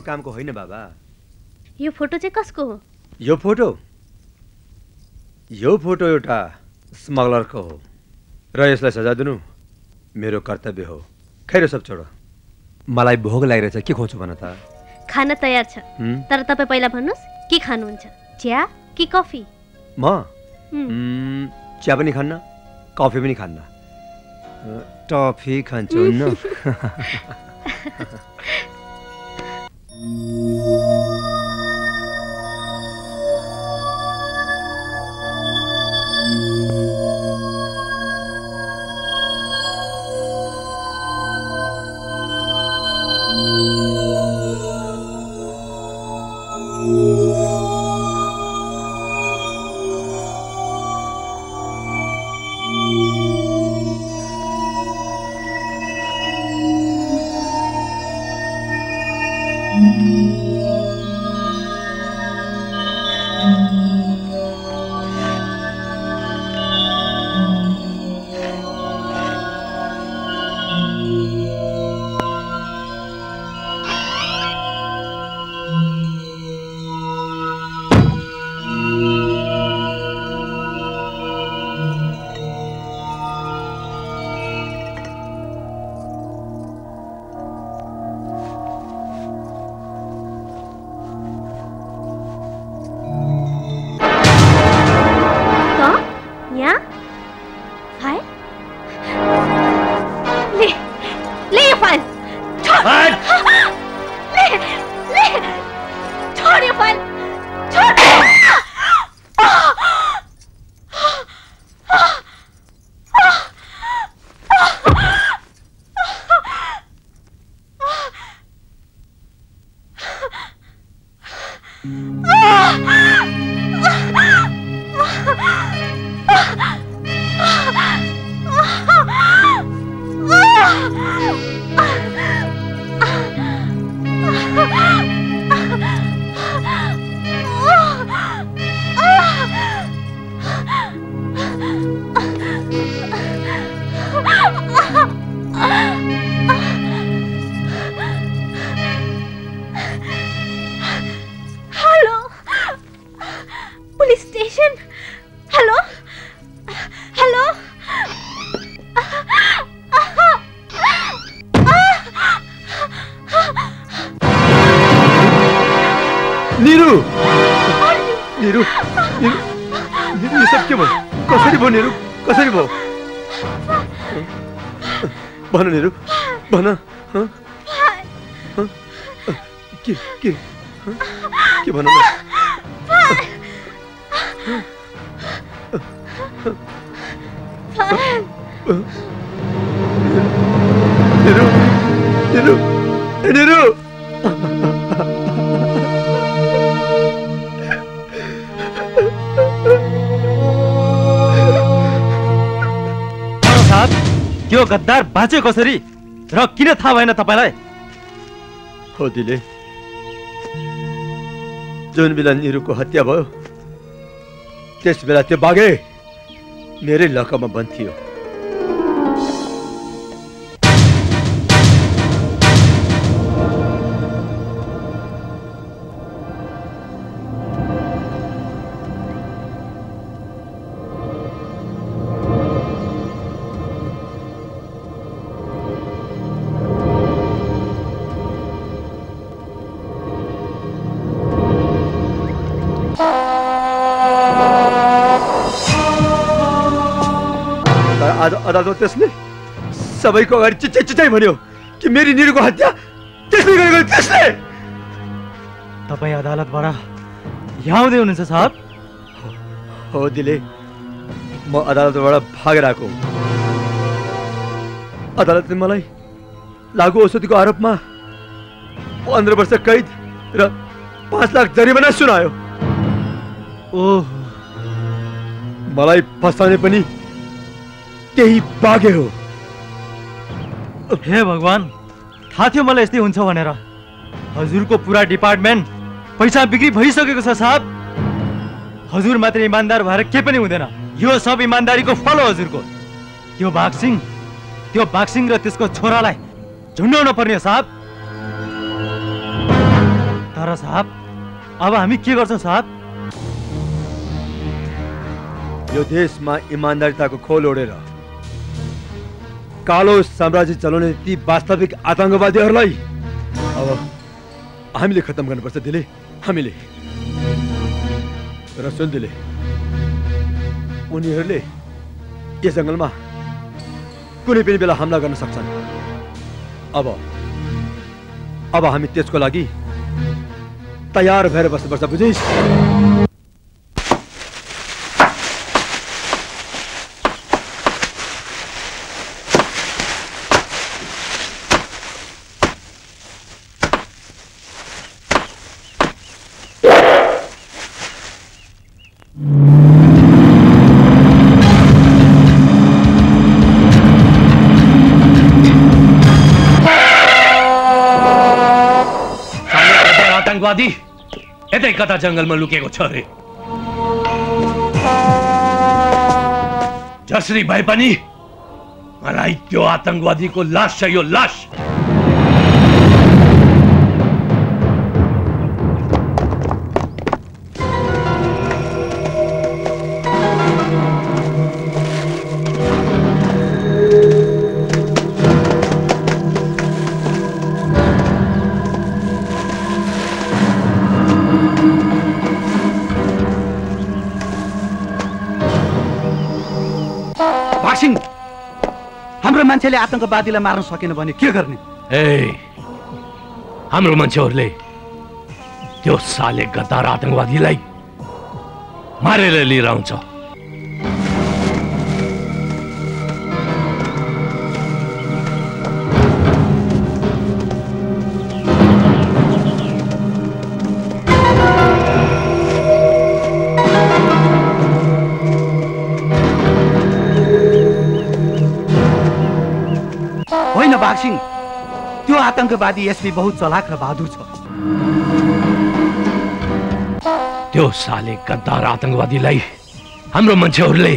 तिम्रो कामको होइन बाबा। यो फोटो चाहिँ कसको हो? यो फोटो? यो फोटो एउटा स्मगलरको हो। र यसलाई सजाय दिनु मेरो कर्तव्य हो। खैर सब छोड मलाई भोग लागिरहेछ के खुवाउँछु भन त? खाना तयार छ? तर तपाईँ पहिला भन्नुहोस् के खानुहुन्छ? चिया कि कफी? म? चिया पनि खान्न कफी पनि खान्न। टफी खान्छु [LAUGHS] [LAUGHS] न बाँच्यो कसरी र किन थाहा भएन तपाईँलाई? हो दिले जुन बेला निरुको हत्या भयो त्यस बेला त्यो बाघे मेरै लकमा बन्द आज अदालतमा त्यसले सबैको अगाडि चिच्चै चिच्चै भन्यो कि मेरी निरुको हत्या त्यसले गरेको त्यसले! तपाईँ अदालतबाट यहाँ आउँदै हुनुहुन्छ साहब? हो दिले। म अदालतबाट भागेर आएको। अदालतले मलाई लागु औषधिको आरोपमा पन्ध्र वर्ष कैद र पाँच लाख जरिमाना सुनायो। ओह। मलाई फसाउने पनि त्यही बाघे हो। हे भगवान् थाहा थियो मलाई यस्तै हुन्छ भनेर। हजुरको पुरा डिपार्टमेन्ट पैसा बिक्री भइसकेको छ साहब। हजुर मात्र इमान्दार भएर के पनि हुँदैन। यो सब इमान्दारीको फल हो हजुरको। त्यो बाघसिंह त्यो बाघसिंह र त्यसको छोरालाई झुन्डाउन पर्ने हो साहब। तर साहब अब हामी के गर्छौँ साहब? यो देशमा इमान्दारिताको खोल ओढेर कालो साम्राज्य चलाउने ती वास्तविक आतङ्कवादीहरूलाई अब हामीले खत्तम गर्नुपर्छ दिले। हामीले। र सुन दिले। उनीहरूले यस जङ्गलमा कुनै पनि बेला हमला गर्न सक्छन्। अब अब हामी त्यसको लागि तयार भएर बस्नुपर्छ बुझिस्? आतंकवादी यतै कता जङ्गलमा लुकेको छ अरे। जसरी भए पनि मलाई त्यो आतंकवादीको लास चाहियो लास। मान्छेले आतङ्कवादीलाई मार्न सकेन भने के गर्ने? ए हाम्रो मान्छेहरूले त्यो साले गद्दार आतंकवादीलाई मारेर लिएर आउँछ। आतङ्कवादी एसपी बहुत चलाक र बहादुर छ। त्यो साले गद्दार आतंकवादीलाई हाम्रो मान्छेहरूले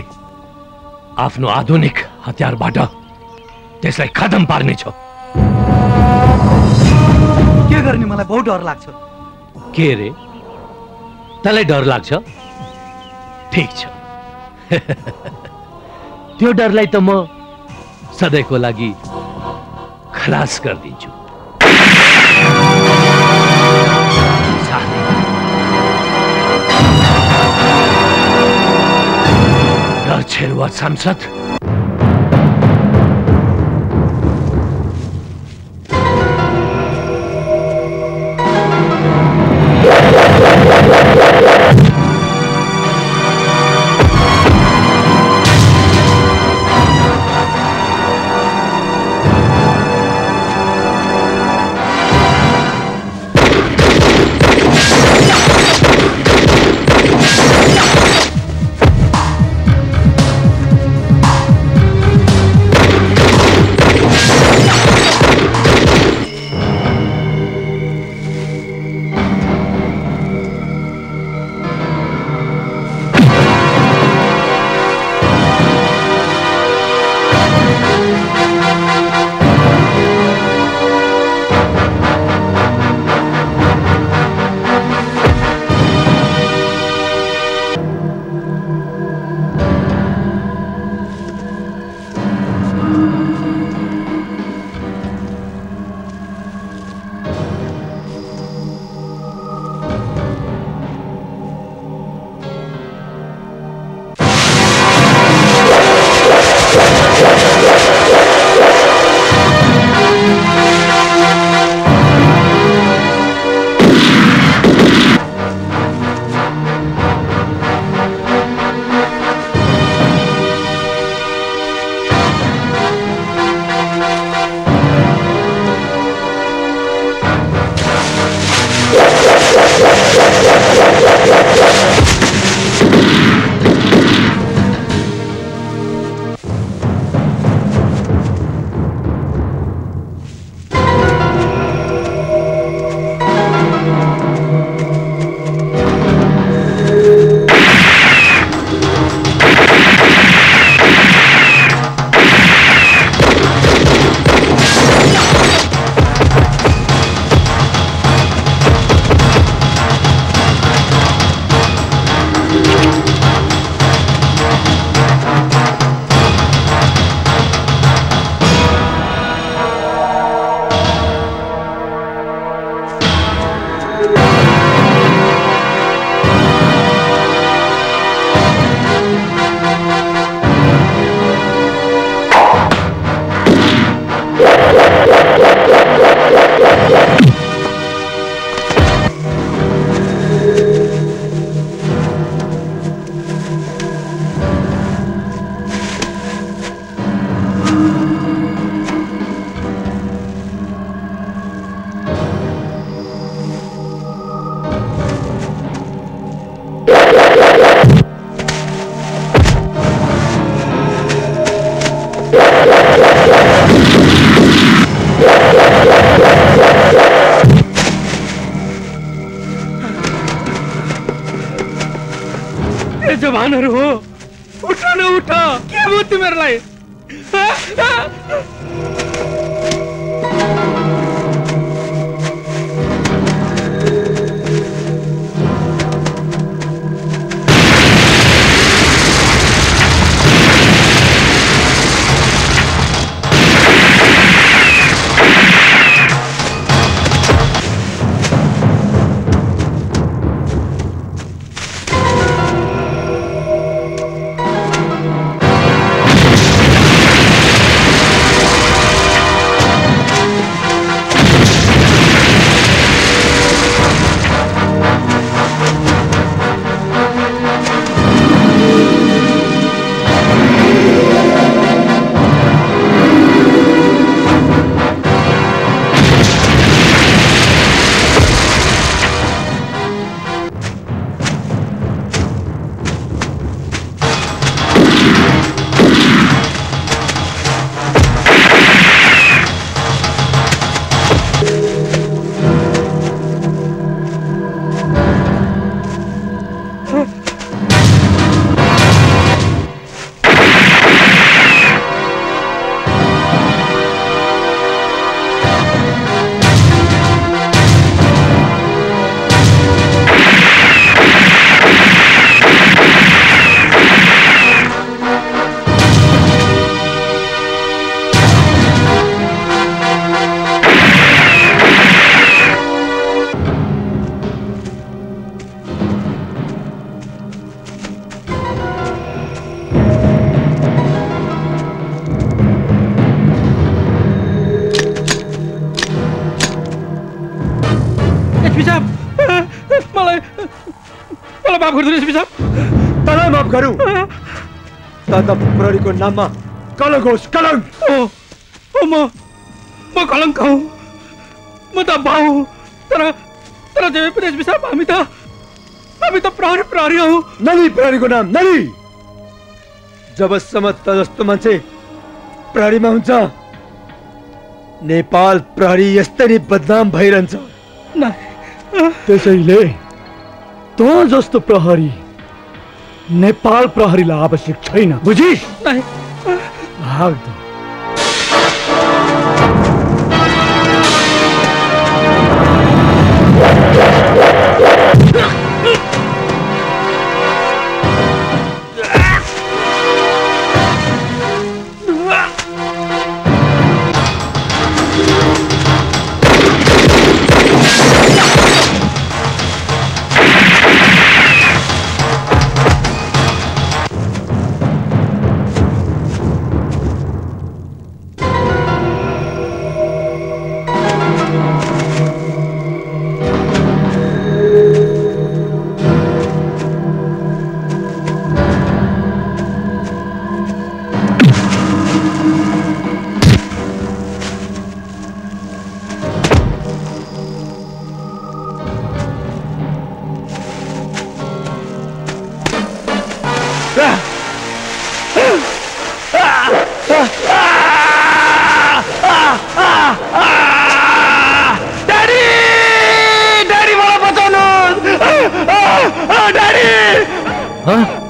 आफ्नो आधुनिक हतियारबाट त्यसलाई खतम पार्नेछ के गर्ने मलाई बहुत डर लाग्छ। के रे? तँलाई डर लाग्छ? ठिक छ। [LAUGHS] त्यो डरलाई त म सधैँको लागि खलास गरिदिन्छु। डर छेरुवा सांसद। त प्रहरीको नाममा कलङ्क होस् कलङ्क ओ म म कलङ्क हौ म त भाउ तर तर पनि एसपी साहब हामी त हामी त प्रहरी प्रहरी हौ नली प्रहरीको नाम नली जबसम्म त जस्तो मान्छे प्रहरीमा हुन्छ नेपाल प्रहरी यस्तै नै बदनाम भइरहन्छ त्यसैले त जस्तो प्रहरी नेपाल प्रहरीलाई आवश्यक छैन बुझिस भाग छोरा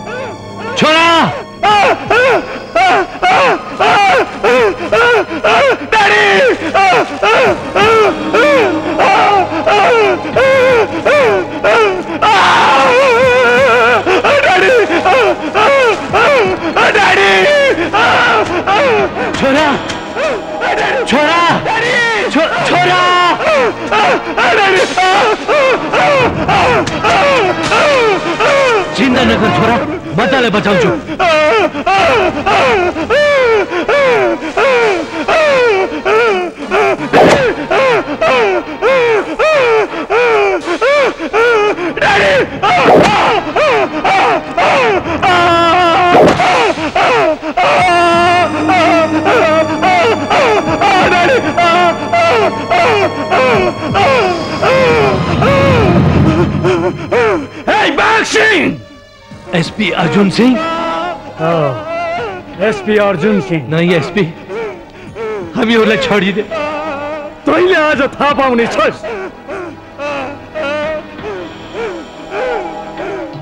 म एसपी अर्जुन सिंह एसपी अर्जुन सिंह नहीं एसपी हामीहरूलाई छोडिदे तैँले आज थाहा पाउने छस्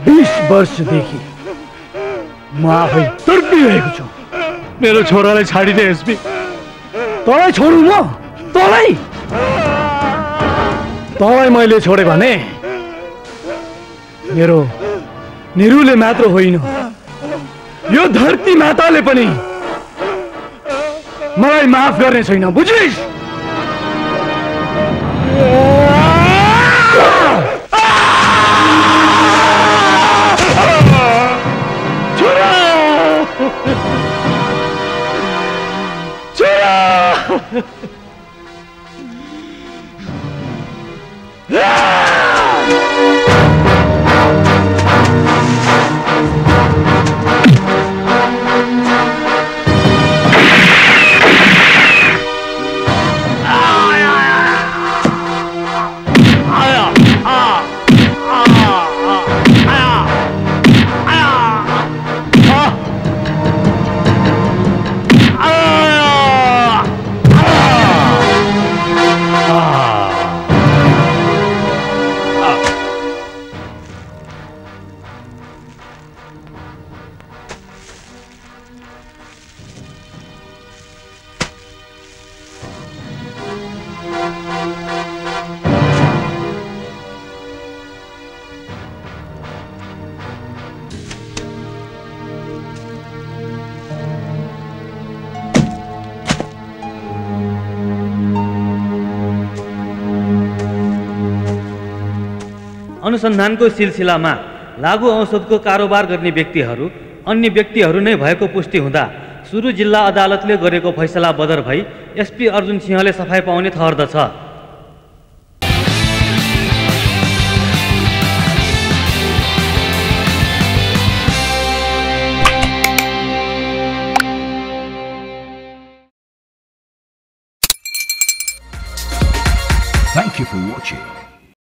बिस वर्षदेखि म आफै तर्पिरहेको छु मेरो छोरालाई छाडिदे एसपी तँलाई छोडु म तँलाई तँलाई मैले छोडेँ भने मेरो निरुले मात्र होइन। यो धरती माताले पनि मलाई माफ गर्ने छैन बुझिस? अनुसन्धानको सिलसिलामा लागु औषधको कारोबार गर्ने व्यक्तिहरू अन्य व्यक्तिहरू नै भएको पुष्टि हुँदा सुरु जिल्ला अदालतले गरेको फैसला बदर भई एसपी अर्जुन सिंहले सफाई पाउने ठहर्दछ।